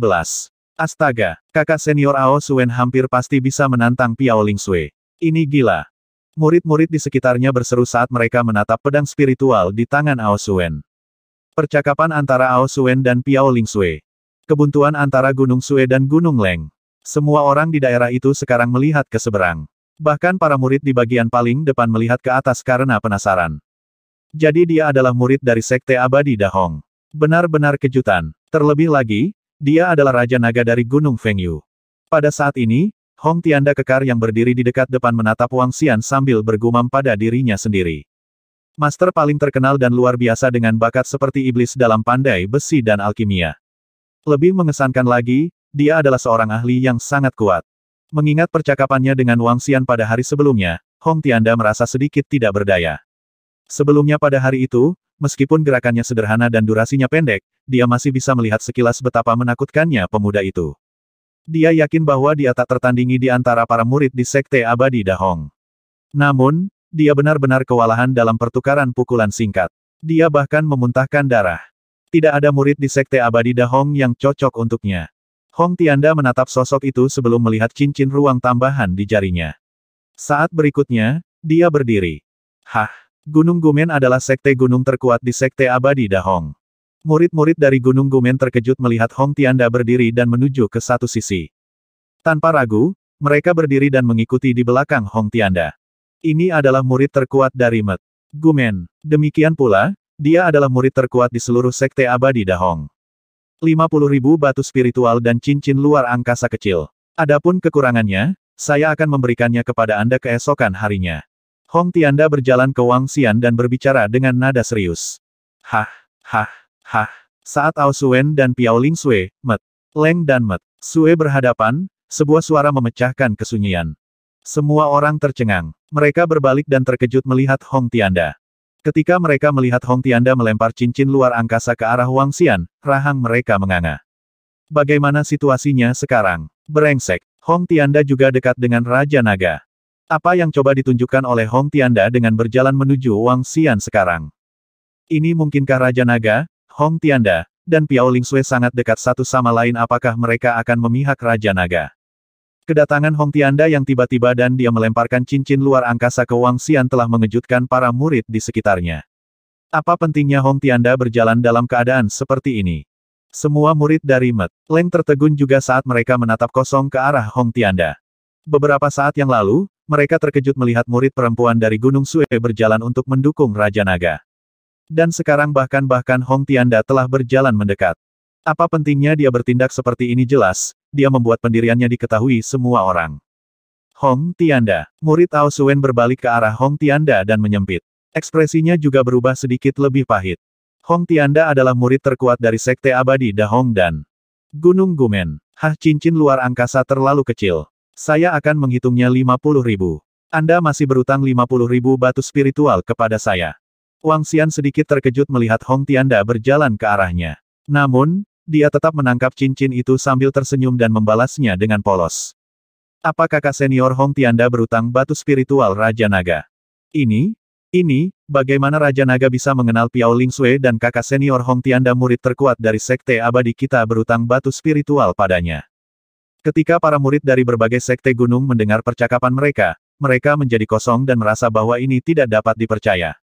Astaga, kakak senior Ao Suen hampir pasti bisa menantang Piao Ling Sui. Ini gila. Murid-murid di sekitarnya berseru saat mereka menatap pedang spiritual di tangan Ao Suen. Percakapan antara Ao Suen dan Piao Ling Sui. Kebuntuan antara Gunung Sue dan Gunung Leng. Semua orang di daerah itu sekarang melihat ke seberang. Bahkan para murid di bagian paling depan melihat ke atas karena penasaran. Jadi dia adalah murid dari Sekte Abadi Dahong. Benar-benar kejutan. Terlebih lagi, dia adalah Raja Naga dari Gunung Fengyu. Pada saat ini, Hong Tianda kekar yang berdiri di dekat depan menatap Wang Xian sambil bergumam pada dirinya sendiri. Master paling terkenal dan luar biasa dengan bakat seperti iblis dalam pandai besi dan alkimia. Lebih mengesankan lagi, dia adalah seorang ahli yang sangat kuat. Mengingat percakapannya dengan Wang Xian pada hari sebelumnya, Hong Tianda merasa sedikit tidak berdaya. Sebelumnya pada hari itu, Meskipun gerakannya sederhana dan durasinya pendek, dia masih bisa melihat sekilas betapa menakutkannya pemuda itu. Dia yakin bahwa dia tak tertandingi di antara para murid di Sekte Abadi Dahong. Namun, dia benar-benar kewalahan dalam pertukaran pukulan singkat. Dia bahkan memuntahkan darah. Tidak ada murid di Sekte Abadi Dahong yang cocok untuknya. Hong Tianda menatap sosok itu sebelum melihat cincin ruang tambahan di jarinya. Saat berikutnya, dia berdiri. Hah! Gunung Gumen adalah sekte gunung terkuat di sekte abadi Dahong. Murid-murid dari Gunung Gumen terkejut melihat Hong Tianda berdiri dan menuju ke satu sisi. Tanpa ragu, mereka berdiri dan mengikuti di belakang Hong Tianda. Ini adalah murid terkuat dari Met Gumen. Demikian pula, dia adalah murid terkuat di seluruh sekte abadi Dahong. 50.000 batu spiritual dan cincin luar angkasa kecil. Adapun kekurangannya, saya akan memberikannya kepada Anda keesokan harinya. Hong Tianda berjalan ke Wang Xian dan berbicara dengan nada serius. Hah, hah, hah. Saat Ao Suen dan Piao Ling Sui, Met, Leng dan Met, Sui berhadapan, sebuah suara memecahkan kesunyian. Semua orang tercengang. Mereka berbalik dan terkejut melihat Hong Tianda. Ketika mereka melihat Hong Tianda melempar cincin luar angkasa ke arah Wang Xian, rahang mereka menganga. Bagaimana situasinya sekarang? Brengsek. Hong Tianda juga dekat dengan Raja Naga. Apa yang coba ditunjukkan oleh Hong Tianda dengan berjalan menuju Wang Xian sekarang? Ini mungkinkah Raja Naga, Hong Tianda, dan Piao Ling Sui sangat dekat satu sama lain apakah mereka akan memihak Raja Naga? Kedatangan Hong Tianda yang tiba-tiba dan dia melemparkan cincin luar angkasa ke Wang Xian telah mengejutkan para murid di sekitarnya. Apa pentingnya Hong Tianda berjalan dalam keadaan seperti ini? Semua murid dari Met Leng tertegun juga saat mereka menatap kosong ke arah Hong Tianda. Beberapa saat yang lalu, mereka terkejut melihat murid perempuan dari Gunung Sue berjalan untuk mendukung Raja Naga. Dan sekarang bahkan-bahkan Hong Tianda telah berjalan mendekat. Apa pentingnya dia bertindak seperti ini jelas, dia membuat pendiriannya diketahui semua orang. Hong Tianda, murid Ao Suen berbalik ke arah Hong Tianda dan menyempit. Ekspresinya juga berubah sedikit lebih pahit. Hong Tianda adalah murid terkuat dari Sekte Abadi Dahong dan Gunung Gumen. Hah cincin luar angkasa terlalu kecil. Saya akan menghitungnya 50 ribu. Anda masih berutang 50 ribu batu spiritual kepada saya. Wang Xian sedikit terkejut melihat Hong Tianda berjalan ke arahnya. Namun, dia tetap menangkap cincin itu sambil tersenyum dan membalasnya dengan polos. Apa kakak senior Hong Tianda berutang batu spiritual Raja Naga? Ini, ini, bagaimana Raja Naga bisa mengenal Piao Ling Sui dan kakak senior Hong Tianda murid terkuat dari Sekte Abadi kita berutang batu spiritual padanya. Ketika para murid dari berbagai sekte gunung mendengar percakapan mereka, mereka menjadi kosong dan merasa bahwa ini tidak dapat dipercaya.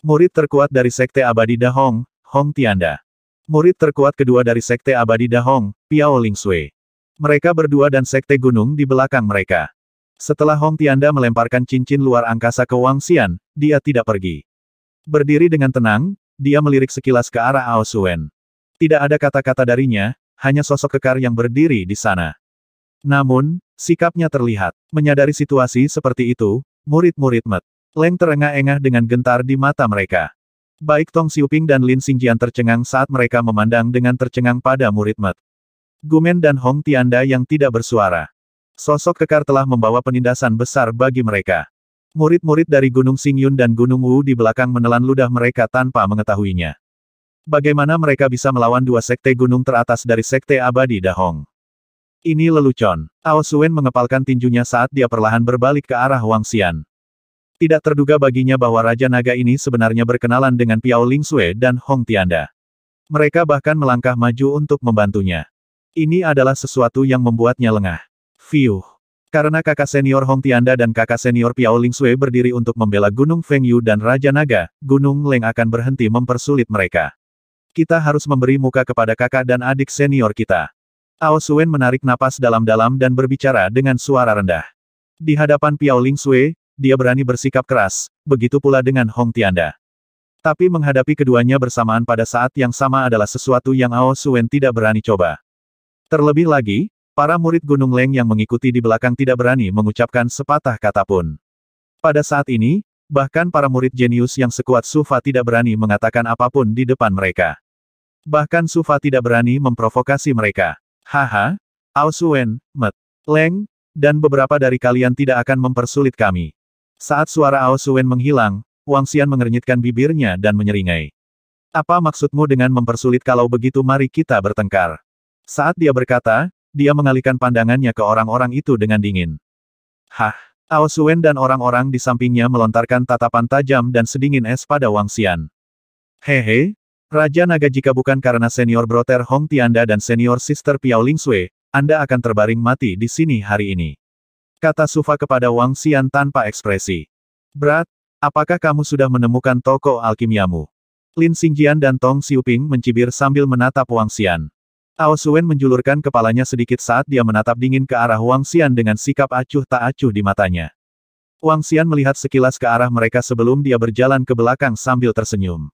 Murid terkuat dari Sekte Abadi Dahong, Hong Tianda. Murid terkuat kedua dari Sekte Abadi Dahong, Piao Ling Sui. Mereka berdua dan Sekte Gunung di belakang mereka. Setelah Hong Tianda melemparkan cincin luar angkasa ke Wang Xian, dia tidak pergi. Berdiri dengan tenang, dia melirik sekilas ke arah Ao Suen. Tidak ada kata-kata darinya, hanya sosok kekar yang berdiri di sana. Namun, sikapnya terlihat. Menyadari situasi seperti itu, murid-murid Met Leng terengah-engah dengan gentar di mata mereka. Baik Tong Xiuping dan Lin Xingjian tercengang saat mereka memandang dengan tercengang pada murid Met. Gumen dan Hong Tianda yang tidak bersuara. Sosok kekar telah membawa penindasan besar bagi mereka. Murid-murid dari Gunung Xingyun dan Gunung Wu di belakang menelan ludah mereka tanpa mengetahuinya. Bagaimana mereka bisa melawan dua sekte gunung teratas dari sekte abadi Dahong? Ini lelucon. Ao Suen mengepalkan tinjunya saat dia perlahan berbalik ke arah Wang Xian. Tidak terduga baginya bahwa Raja Naga ini sebenarnya berkenalan dengan Piao Ling Sui dan Hong Tianda. Mereka bahkan melangkah maju untuk membantunya. Ini adalah sesuatu yang membuatnya lengah. Fiu. Karena kakak senior Hong Tianda dan kakak senior Piao Ling Sui berdiri untuk membela Gunung Feng Yu dan Raja Naga, Gunung Leng akan berhenti mempersulit mereka. Kita harus memberi muka kepada kakak dan adik senior kita. Ao Suen menarik napas dalam-dalam dan berbicara dengan suara rendah. Di hadapan Piao Ling Sui, dia berani bersikap keras, begitu pula dengan Hong Tianda. Tapi menghadapi keduanya bersamaan pada saat yang sama adalah sesuatu yang Ao Suen tidak berani coba. Terlebih lagi, Para murid Gunung Leng yang mengikuti di belakang tidak berani mengucapkan sepatah kata pun. Pada saat ini, bahkan para murid jenius yang sekuat Sufa tidak berani mengatakan apa pun di depan mereka. Bahkan Sufa tidak berani memprovokasi mereka. Haha, Ao Suen, Met, Leng, dan beberapa dari kalian tidak akan mempersulit kami. Saat suara Ao Suen menghilang, Wang Xian mengernyitkan bibirnya dan menyeringai. Apa maksudmu dengan mempersulit kalau begitu mari kita bertengkar? Saat dia berkata, dia mengalihkan pandangannya ke orang-orang itu dengan dingin. Hah! Ao Suen dan orang-orang di sampingnya melontarkan tatapan tajam dan sedingin es pada Wang Xian. Hehe, Raja Naga jika bukan karena senior Brother Hong Tianda dan senior Sister Piao Ling Sui, Anda akan terbaring mati di sini hari ini. Kata Sufa kepada Wang Xian tanpa ekspresi. Brat, apakah kamu sudah menemukan toko alkimiamu? Lin Xingjian dan Tong Xiuping mencibir sambil menatap Wang Xian. Ao Suen menjulurkan kepalanya sedikit saat dia menatap dingin ke arah Wang Xian dengan sikap acuh tak acuh di matanya. Wang Xian melihat sekilas ke arah mereka sebelum dia berjalan ke belakang sambil tersenyum.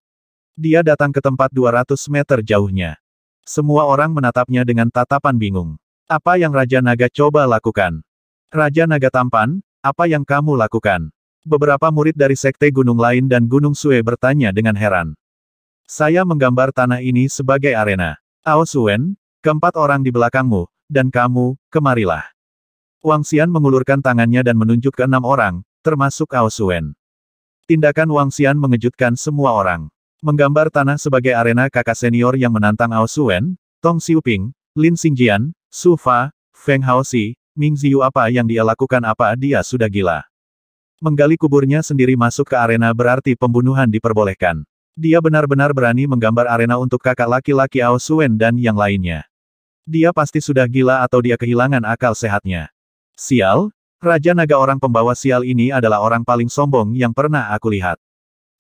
Dia datang ke tempat 200 meter jauhnya. Semua orang menatapnya dengan tatapan bingung. Apa yang Raja Naga coba lakukan? Raja Naga tampan, apa yang kamu lakukan? Beberapa murid dari sekte gunung lain dan gunung Sue bertanya dengan heran. Saya menggambar tanah ini sebagai arena. Ao Suen, keempat orang di belakangmu, dan kamu, kemarilah. Wang Xian mengulurkan tangannya dan menunjuk ke enam orang, termasuk Ao Suen. Tindakan Wang Xian mengejutkan semua orang. Menggambar tanah sebagai arena kakak senior yang menantang Ao Suen, Tong Xiuping, Lin Xingjian, Su Fa, Feng Haoxi, Ming Ziyu apa yang dia lakukan apa dia sudah gila. Menggali kuburnya sendiri masuk ke arena berarti pembunuhan diperbolehkan. Dia benar-benar berani menggambar arena untuk kakak laki-laki Ao Suen dan yang lainnya. Dia pasti sudah gila atau dia kehilangan akal sehatnya. Sial, Raja Naga orang pembawa sial ini adalah orang paling sombong yang pernah aku lihat.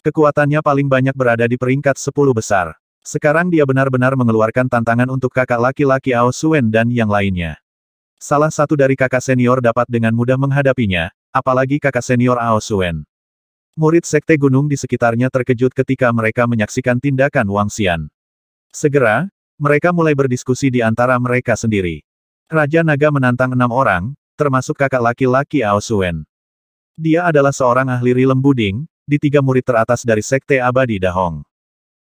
Kekuatannya paling banyak berada di peringkat 10 besar. Sekarang dia benar-benar mengeluarkan tantangan untuk kakak laki-laki Ao Suen dan yang lainnya. Salah satu dari kakak senior dapat dengan mudah menghadapinya, apalagi kakak senior Ao Suen. Murid Sekte Gunung di sekitarnya terkejut ketika mereka menyaksikan tindakan Wang Xian. Segera, mereka mulai berdiskusi di antara mereka sendiri. Raja Naga menantang enam orang, termasuk kakak laki-laki Ao Suen. Dia adalah seorang ahli rilem buding, di tiga murid teratas dari Sekte Abadi Dahong.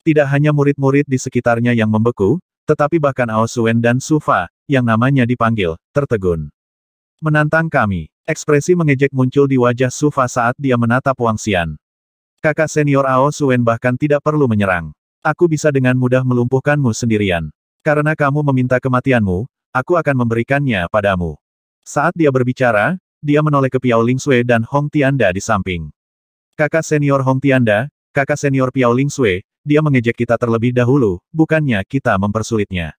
Tidak hanya murid-murid di sekitarnya yang membeku, tetapi bahkan Ao Suen dan Sufa, yang namanya dipanggil, tertegun. Menantang kami. Ekspresi mengejek muncul di wajah Sufa saat dia menatap Wang Xian. Kakak senior Ao Suen bahkan tidak perlu menyerang. Aku bisa dengan mudah melumpuhkanmu sendirian. Karena kamu meminta kematianmu, aku akan memberikannya padamu. Saat dia berbicara, dia menoleh ke Piao Lingsui dan Hong Tianda di samping. Kakak senior Hong Tianda, kakak senior Piao Lingsui, dia mengejek kita terlebih dahulu, bukannya kita mempersulitnya.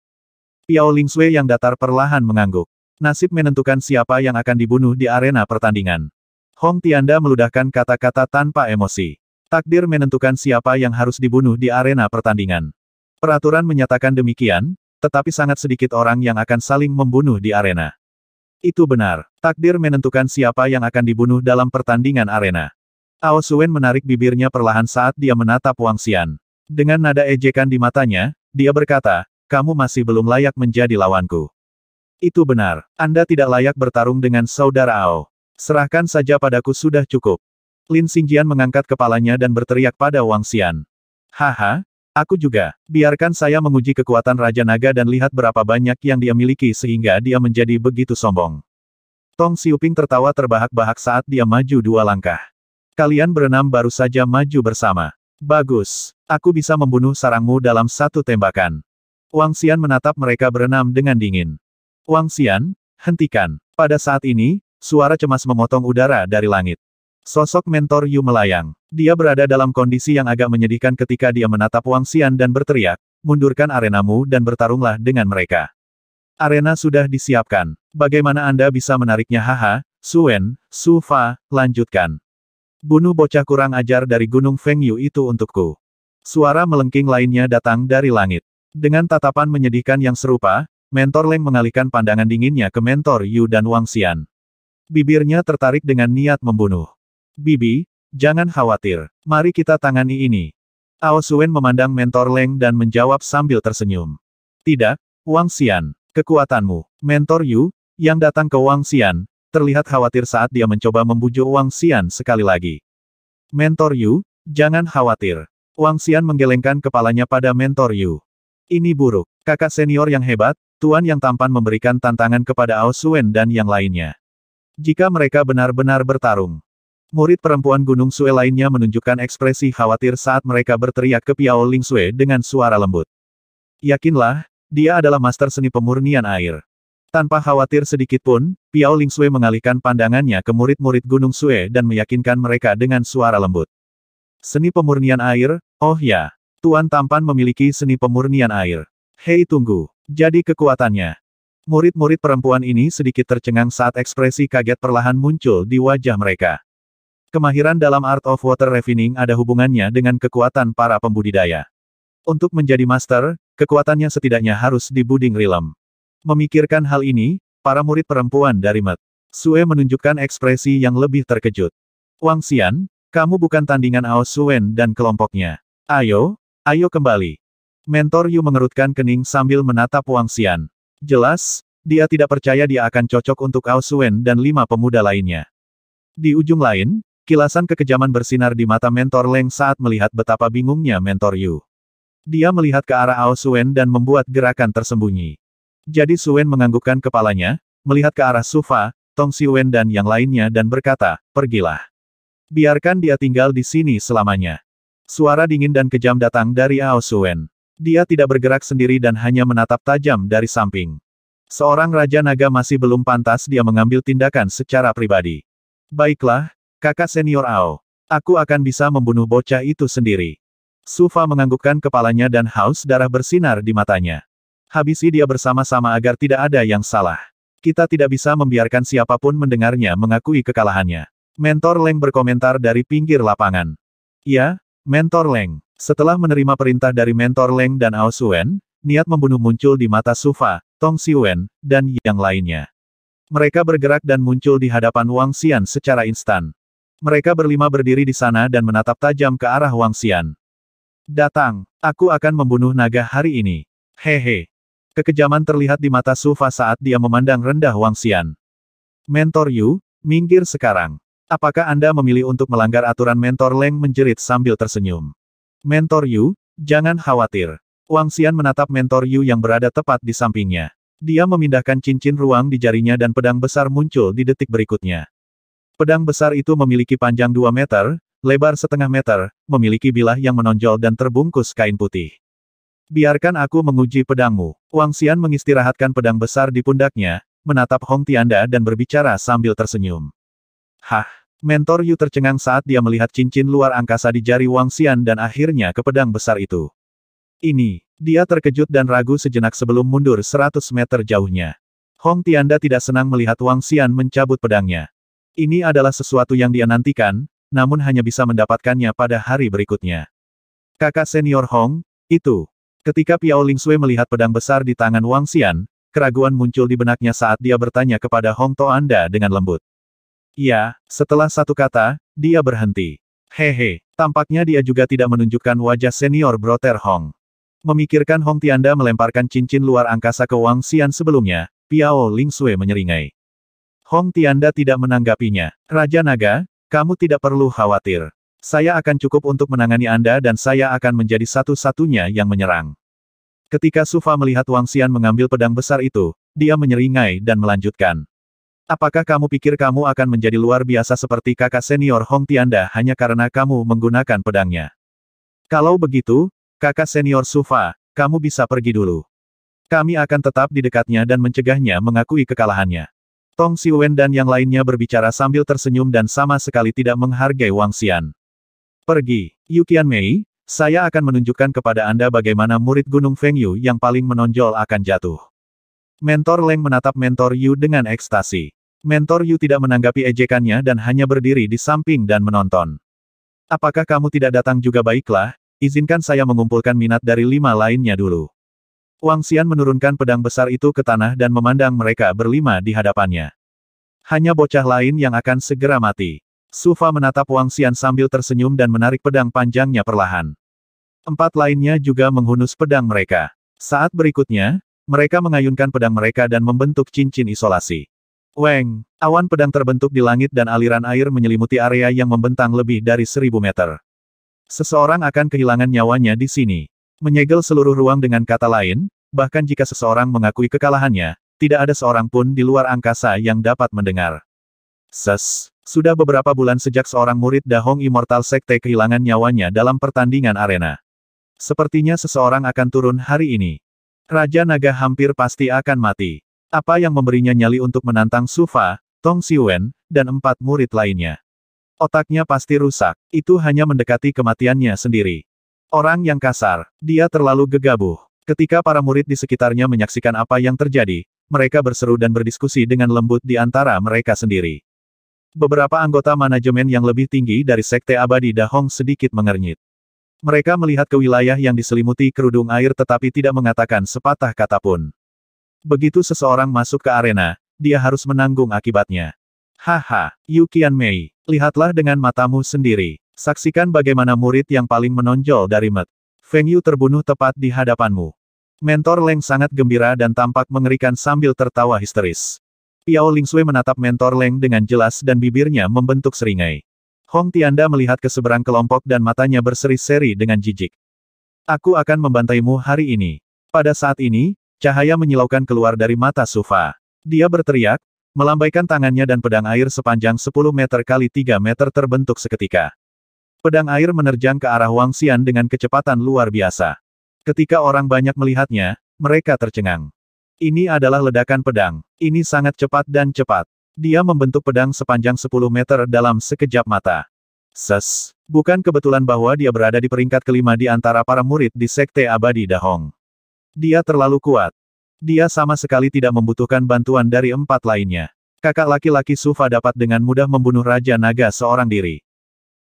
Piao Lingsui yang datar perlahan mengangguk. Nasib menentukan siapa yang akan dibunuh di arena pertandingan. Hong Tianda meludahkan kata-kata tanpa emosi. Takdir menentukan siapa yang harus dibunuh di arena pertandingan. Peraturan menyatakan demikian, tetapi sangat sedikit orang yang akan saling membunuh di arena. Itu benar. Takdir menentukan siapa yang akan dibunuh dalam pertandingan arena. Ao Suen menarik bibirnya perlahan saat dia menatap Wang Xian. Dengan nada ejekan di matanya, dia berkata, kamu masih belum layak menjadi lawanku. Itu benar. Anda tidak layak bertarung dengan saudara Ao. Serahkan saja padaku sudah cukup. Lin Xingjian mengangkat kepalanya dan berteriak pada Wang Xian. Haha, aku juga. Biarkan saya menguji kekuatan Raja Naga dan lihat berapa banyak yang dia miliki sehingga dia menjadi begitu sombong. Tong Xiuping tertawa terbahak-bahak saat dia maju dua langkah. Kalian berenam baru saja maju bersama. Bagus. Aku bisa membunuh sarangmu dalam satu tembakan. Wang Xian menatap mereka berenam dengan dingin. Wang Xian, hentikan. Pada saat ini, suara cemas memotong udara dari langit. Sosok mentor Yu melayang. Dia berada dalam kondisi yang agak menyedihkan ketika dia menatap Wang Xian dan berteriak, mundurkan arenamu dan bertarunglah dengan mereka. Arena sudah disiapkan. Bagaimana Anda bisa menariknya haha, Suen, Su Fa, lanjutkan. Bunuh bocah kurang ajar dari Gunung Feng Yu itu untukku. Suara melengking lainnya datang dari langit. Dengan tatapan menyedihkan yang serupa, Mentor Leng mengalihkan pandangan dinginnya ke Mentor Yu dan Wang Xian. Bibirnya tertarik dengan niat membunuh. Bibi, jangan khawatir. Mari kita tangani ini. Ao Suen memandang Mentor Leng dan menjawab sambil tersenyum. Tidak, Wang Xian, kekuatanmu. Mentor Yu, yang datang ke Wang Xian, terlihat khawatir saat dia mencoba membujuk Wang Xian sekali lagi. Mentor Yu, jangan khawatir. Wang Xian menggelengkan kepalanya pada Mentor Yu. Ini buruk. Kakak senior yang hebat, Tuan yang tampan memberikan tantangan kepada Ao Suen dan yang lainnya. Jika mereka benar-benar bertarung. Murid perempuan Gunung Sue lainnya menunjukkan ekspresi khawatir saat mereka berteriak ke Piao Ling Sue dengan suara lembut. Yakinlah, dia adalah master seni pemurnian air. Tanpa khawatir sedikit pun, Piao Ling Sue mengalihkan pandangannya ke murid-murid Gunung Sue dan meyakinkan mereka dengan suara lembut. Seni pemurnian air, oh ya, Tuan Tampan memiliki seni pemurnian air. Hei tunggu, jadi kekuatannya. Murid-murid perempuan ini sedikit tercengang saat ekspresi kaget perlahan muncul di wajah mereka. Kemahiran dalam Art of Water Refining ada hubungannya dengan kekuatan para pembudidaya. Untuk menjadi master, kekuatannya setidaknya harus di Buding Rilem. Memikirkan hal ini, para murid perempuan dari Met Sue menunjukkan ekspresi yang lebih terkejut. Wang Xian, kamu bukan tandingan Ao Suen dan kelompoknya. Ayo, ayo kembali. Mentor Yu mengerutkan kening sambil menatap Wang Xian. Jelas, dia tidak percaya dia akan cocok untuk Ao Suen dan lima pemuda lainnya. Di ujung lain, kilasan kekejaman bersinar di mata Mentor Leng saat melihat betapa bingungnya Mentor Yu. Dia melihat ke arah Ao Suen dan membuat gerakan tersembunyi. Jadi Suen menganggukkan kepalanya, melihat ke arah Sufa, Tong Siwen dan yang lainnya dan berkata, pergilah. Biarkan dia tinggal di sini selamanya. Suara dingin dan kejam datang dari Ao Suen. Dia tidak bergerak sendiri dan hanya menatap tajam dari samping. Seorang Raja Naga masih belum pantas dia mengambil tindakan secara pribadi. Baiklah, kakak senior Ao. Aku akan bisa membunuh bocah itu sendiri. Sufa menganggukkan kepalanya dan haus darah bersinar di matanya. Habisi dia bersama-sama agar tidak ada yang salah. Kita tidak bisa membiarkan siapa pun mendengarnya mengakui kekalahannya. Mentor Leng berkomentar dari pinggir lapangan. Ya, Mentor Leng. Setelah menerima perintah dari mentor Leng dan Ao Suen, niat membunuh muncul di mata Sufa, Tong Siwen, dan yang lainnya. Mereka bergerak dan muncul di hadapan Wang Xian secara instan. Mereka berlima berdiri di sana dan menatap tajam ke arah Wang Xian. Datang, aku akan membunuh naga hari ini. Hehe. Kekejaman terlihat di mata Sufa saat dia memandang rendah Wang Xian. Mentor Yu, minggir sekarang. Apakah Anda memilih untuk melanggar aturan Mentor Leng menjerit sambil tersenyum? Mentor Yu, jangan khawatir. Wang Xian menatap Mentor Yu yang berada tepat di sampingnya. Dia memindahkan cincin ruang di jarinya dan pedang besar muncul di detik berikutnya. Pedang besar itu memiliki panjang 2 meter, lebar setengah meter, memiliki bilah yang menonjol dan terbungkus kain putih. Biarkan aku menguji pedangmu. Wang Xian mengistirahatkan pedang besar di pundaknya, menatap Hong Tianda dan berbicara sambil tersenyum. Hah! Mentor Yu tercengang saat dia melihat cincin luar angkasa di jari Wang Xian dan akhirnya ke pedang besar itu. Ini, dia terkejut dan ragu sejenak sebelum mundur 100 meter jauhnya. Hong Tianda tidak senang melihat Wang Xian mencabut pedangnya. Ini adalah sesuatu yang dia nantikan, namun hanya bisa mendapatkannya pada hari berikutnya. Kakak senior Hong, itu. Ketika Piao Lingsui melihat pedang besar di tangan Wang Xian, keraguan muncul di benaknya saat dia bertanya kepada Hong Toanda dengan lembut. Ya, setelah satu kata, dia berhenti. Hehe, tampaknya dia juga tidak menunjukkan wajah senior Brother Hong. Memikirkan Hong Tianda melemparkan cincin luar angkasa ke Wang Xian sebelumnya, Piao Ling Sui menyeringai. Hong Tianda tidak menanggapinya. Raja Naga, kamu tidak perlu khawatir. Saya akan cukup untuk menangani Anda dan saya akan menjadi satu-satunya yang menyerang. Ketika Sufa melihat Wang Xian mengambil pedang besar itu, dia menyeringai dan melanjutkan. Apakah kamu pikir kamu akan menjadi luar biasa seperti kakak senior Hong Tianda hanya karena kamu menggunakan pedangnya? Kalau begitu, kakak senior Sufa, kamu bisa pergi dulu. Kami akan tetap di dekatnya dan mencegahnya mengakui kekalahannya. Tong Xiwen dan yang lainnya berbicara sambil tersenyum dan sama sekali tidak menghargai Wang Xian. Pergi, Yukian Mei, saya akan menunjukkan kepada Anda bagaimana murid Gunung Feng Yu yang paling menonjol akan jatuh. Mentor Leng menatap Mentor Yu dengan ekstasi. Mentor Yu tidak menanggapi ejekannya dan hanya berdiri di samping dan menonton. Apakah kamu tidak datang juga baiklah, izinkan saya mengumpulkan minat dari lima lainnya dulu. Wang Xian menurunkan pedang besar itu ke tanah dan memandang mereka berlima di hadapannya. Hanya bocah lain yang akan segera mati. Sufa menatap Wang Xian sambil tersenyum dan menarik pedang panjangnya perlahan. Empat lainnya juga menghunus pedang mereka. Saat berikutnya, mereka mengayunkan pedang mereka dan membentuk cincin isolasi. Weng, awan pedang terbentuk di langit dan aliran air menyelimuti area yang membentang lebih dari seribu meter. Seseorang akan kehilangan nyawanya di sini. Menyegel seluruh ruang dengan kata lain, bahkan jika seseorang mengakui kekalahannya, tidak ada seorang pun di luar angkasa yang dapat mendengar. Ses, sudah beberapa bulan sejak seorang murid Dahong Immortal Sekte kehilangan nyawanya dalam pertandingan arena. Sepertinya seseorang akan turun hari ini. Raja Naga hampir pasti akan mati. Apa yang memberinya nyali untuk menantang Sufa, Tong Xiuwen, dan empat murid lainnya? Otaknya pasti rusak. Itu hanya mendekati kematiannya sendiri. Orang yang kasar. Dia terlalu gegabah. Ketika para murid di sekitarnya menyaksikan apa yang terjadi, mereka berseru dan berdiskusi dengan lembut di antara mereka sendiri. Beberapa anggota manajemen yang lebih tinggi dari Sekte Abadi Dahong sedikit mengernyit. Mereka melihat ke wilayah yang diselimuti kerudung air tetapi tidak mengatakan sepatah kata pun. Begitu seseorang masuk ke arena, dia harus menanggung akibatnya. Haha, Yu Mei, lihatlah dengan matamu sendiri. Saksikan bagaimana murid yang paling menonjol dari Met. Feng Yu terbunuh tepat di hadapanmu. Mentor Leng sangat gembira dan tampak mengerikan sambil tertawa histeris. Piao Lingsui menatap Mentor Leng dengan jelas dan bibirnya membentuk seringai. Hong Tianda melihat ke seberang kelompok dan matanya berseri-seri dengan jijik. Aku akan membantaimu hari ini. Pada saat ini, Cahaya menyilaukan keluar dari mata Sufa. Dia berteriak, melambaikan tangannya dan pedang air sepanjang 10 meter kali 3 meter terbentuk seketika. Pedang air menerjang ke arah Wang Xian dengan kecepatan luar biasa. Ketika orang banyak melihatnya, mereka tercengang. Ini adalah ledakan pedang. Ini sangat cepat dan cepat. Dia membentuk pedang sepanjang 10 meter dalam sekejap mata. Ses, bukan kebetulan bahwa dia berada di peringkat kelima di antara para murid di Sekte Abadi Dahong. Dia terlalu kuat. Dia sama sekali tidak membutuhkan bantuan dari empat lainnya. Kakak laki-laki Sufa dapat dengan mudah membunuh Raja Naga seorang diri.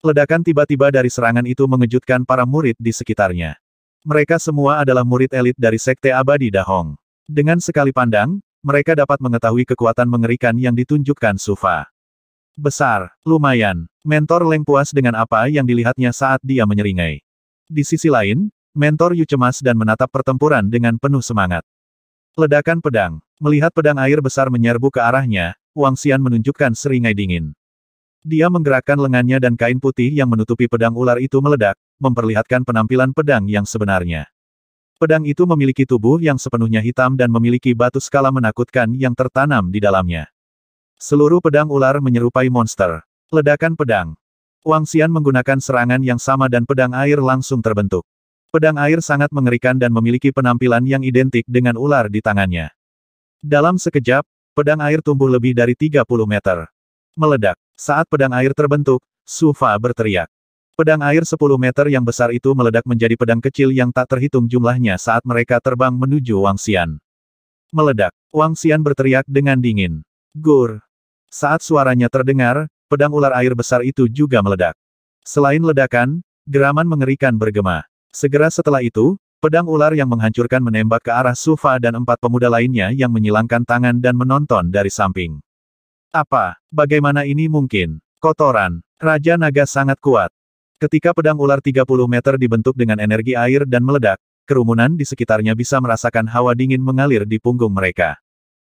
Ledakan tiba-tiba dari serangan itu mengejutkan para murid di sekitarnya. Mereka semua adalah murid elit dari Sekte Abadi Dahong. Dengan sekali pandang, mereka dapat mengetahui kekuatan mengerikan yang ditunjukkan Sufa. Besar, lumayan. Mentor Leng puas dengan apa yang dilihatnya saat dia menyeringai. Di sisi lain, Mentor Yu cemas dan menatap pertempuran dengan penuh semangat. Ledakan pedang. Melihat pedang air besar menyerbu ke arahnya, Wang Xian menunjukkan seringai dingin. Dia menggerakkan lengannya dan kain putih yang menutupi pedang ular itu meledak, memperlihatkan penampilan pedang yang sebenarnya. Pedang itu memiliki tubuh yang sepenuhnya hitam dan memiliki batu skala menakutkan yang tertanam di dalamnya. Seluruh pedang ular menyerupai monster. Ledakan pedang. Wang Xian menggunakan serangan yang sama dan pedang air langsung terbentuk. Pedang air sangat mengerikan dan memiliki penampilan yang identik dengan ular di tangannya. Dalam sekejap, pedang air tumbuh lebih dari 30 meter. Meledak. Saat pedang air terbentuk, Su Fa berteriak. Pedang air 10 meter yang besar itu meledak menjadi pedang kecil yang tak terhitung jumlahnya saat mereka terbang menuju Wang Xian. Meledak. Wang Xian berteriak dengan dingin. Gur. Saat suaranya terdengar, pedang ular air besar itu juga meledak. Selain ledakan, geraman mengerikan bergema. Segera setelah itu, pedang ular yang menghancurkan menembak ke arah Sufa dan empat pemuda lainnya yang menyilangkan tangan dan menonton dari samping. Apa? Bagaimana ini mungkin? Kotoran. Raja Naga sangat kuat. Ketika pedang ular 30 meter dibentuk dengan energi air dan meledak, kerumunan di sekitarnya bisa merasakan hawa dingin mengalir di punggung mereka.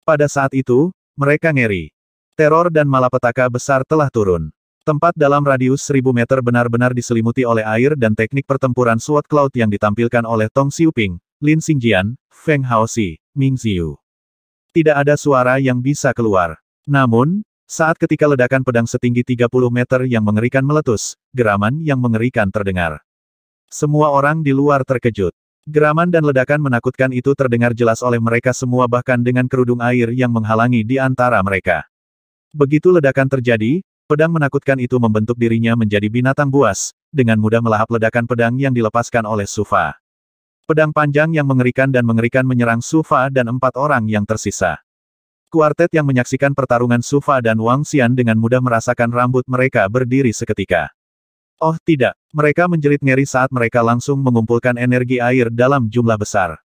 Pada saat itu, mereka ngeri. Teror dan malapetaka besar telah turun. Tempat dalam radius 1000 meter benar-benar diselimuti oleh air dan teknik pertempuran SWOT Cloud yang ditampilkan oleh Tong Xiuping, Lin Xingjian, Feng Haoxi, Ming Xiu. Tidak ada suara yang bisa keluar. Namun, saat ketika ledakan pedang setinggi 30 meter yang mengerikan meletus, geraman yang mengerikan terdengar. Semua orang di luar terkejut. Geraman dan ledakan menakutkan itu terdengar jelas oleh mereka semua bahkan dengan kerudung air yang menghalangi di antara mereka. Begitu ledakan terjadi, pedang menakutkan itu membentuk dirinya menjadi binatang buas, dengan mudah melahap ledakan pedang yang dilepaskan oleh Sufa. Pedang panjang yang mengerikan dan mengerikan menyerang Sufa dan empat orang yang tersisa. Kuartet yang menyaksikan pertarungan Sufa dan Wang Xian dengan mudah merasakan rambut mereka berdiri seketika. Oh tidak, mereka menjerit ngeri saat mereka langsung mengumpulkan energi air dalam jumlah besar.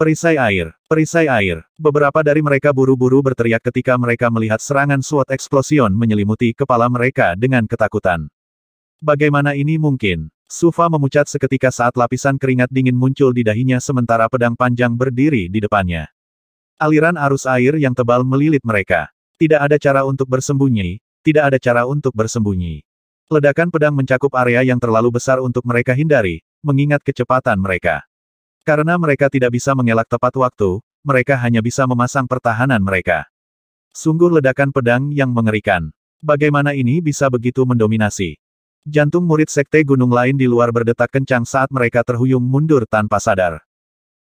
Perisai air, perisai air. Beberapa dari mereka buru-buru berteriak ketika mereka melihat serangan SWOT eksplosion menyelimuti kepala mereka dengan ketakutan. Bagaimana ini mungkin? Sufa memucat seketika saat lapisan keringat dingin muncul di dahinya sementara pedang panjang berdiri di depannya. Aliran arus air yang tebal melilit mereka. Tidak ada cara untuk bersembunyi, tidak ada cara untuk bersembunyi. Ledakan pedang mencakup area yang terlalu besar untuk mereka hindari, mengingat kecepatan mereka. Karena mereka tidak bisa mengelak tepat waktu, mereka hanya bisa memasang pertahanan mereka. Sungguh ledakan pedang yang mengerikan. Bagaimana ini bisa begitu mendominasi? Jantung murid sekte gunung lain di luar berdetak kencang saat mereka terhuyung mundur tanpa sadar.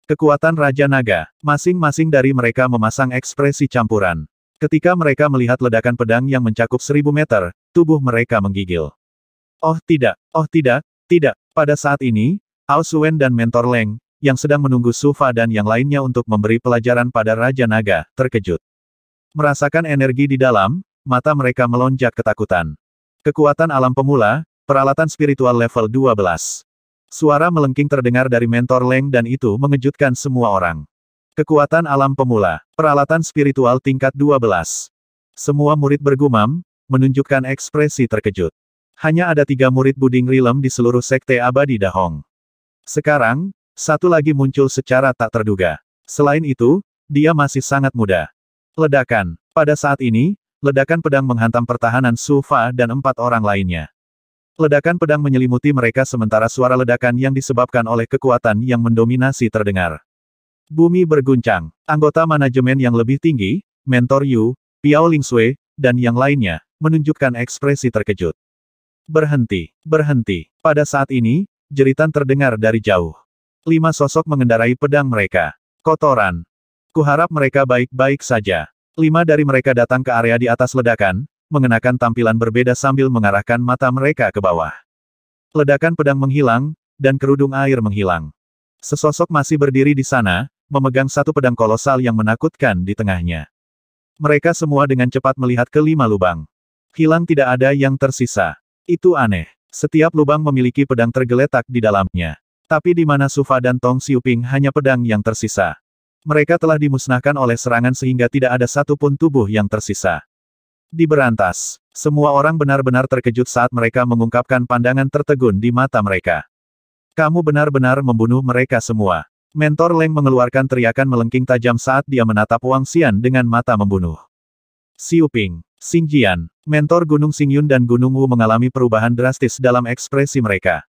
Kekuatan Raja Naga, masing-masing dari mereka memasang ekspresi campuran. Ketika mereka melihat ledakan pedang yang mencakup seribu meter, tubuh mereka menggigil. Oh tidak, oh tidak, tidak. Pada saat ini, Ao Suen dan Mentor Leng, yang sedang menunggu Sufa dan yang lainnya untuk memberi pelajaran pada Raja Naga, terkejut. Merasakan energi di dalam, mata mereka melonjak ketakutan. Kekuatan alam pemula, peralatan spiritual level 12. Suara melengking terdengar dari mentor Leng dan itu mengejutkan semua orang. Kekuatan alam pemula, peralatan spiritual tingkat 12. Semua murid bergumam, menunjukkan ekspresi terkejut. Hanya ada tiga murid Buding Rilem di seluruh sekte abadi Dahong. Sekarang, satu lagi muncul secara tak terduga. Selain itu, dia masih sangat muda. Ledakan. Pada saat ini, ledakan pedang menghantam pertahanan Su Fa dan empat orang lainnya. Ledakan pedang menyelimuti mereka sementara suara ledakan yang disebabkan oleh kekuatan yang mendominasi terdengar. Bumi berguncang. Anggota manajemen yang lebih tinggi, Mentor Yu, Piao Lingsui, dan yang lainnya, menunjukkan ekspresi terkejut. Berhenti, berhenti. Pada saat ini, jeritan terdengar dari jauh. Lima sosok mengendarai pedang mereka. Kotoran. Kuharap mereka baik-baik saja. Lima dari mereka datang ke area di atas ledakan, mengenakan tampilan berbeda sambil mengarahkan mata mereka ke bawah. Ledakan pedang menghilang, dan kerudung air menghilang. Sesosok masih berdiri di sana, memegang satu pedang kolosal yang menakutkan di tengahnya. Mereka semua dengan cepat melihat ke lima lubang. Hilang tidak ada yang tersisa. Itu aneh. Setiap lubang memiliki pedang tergeletak di dalamnya. Tapi di mana Sufa dan Tong Xiuping hanya pedang yang tersisa. Mereka telah dimusnahkan oleh serangan sehingga tidak ada satupun tubuh yang tersisa. Diberantas. Semua orang benar-benar terkejut saat mereka mengungkapkan pandangan tertegun di mata mereka. Kamu benar-benar membunuh mereka semua. Mentor Leng mengeluarkan teriakan melengking tajam saat dia menatap Wang Xian dengan mata membunuh. Xiu Ping, Xing Jian, mentor Gunung Xingyun dan Gunung Wu mengalami perubahan drastis dalam ekspresi mereka.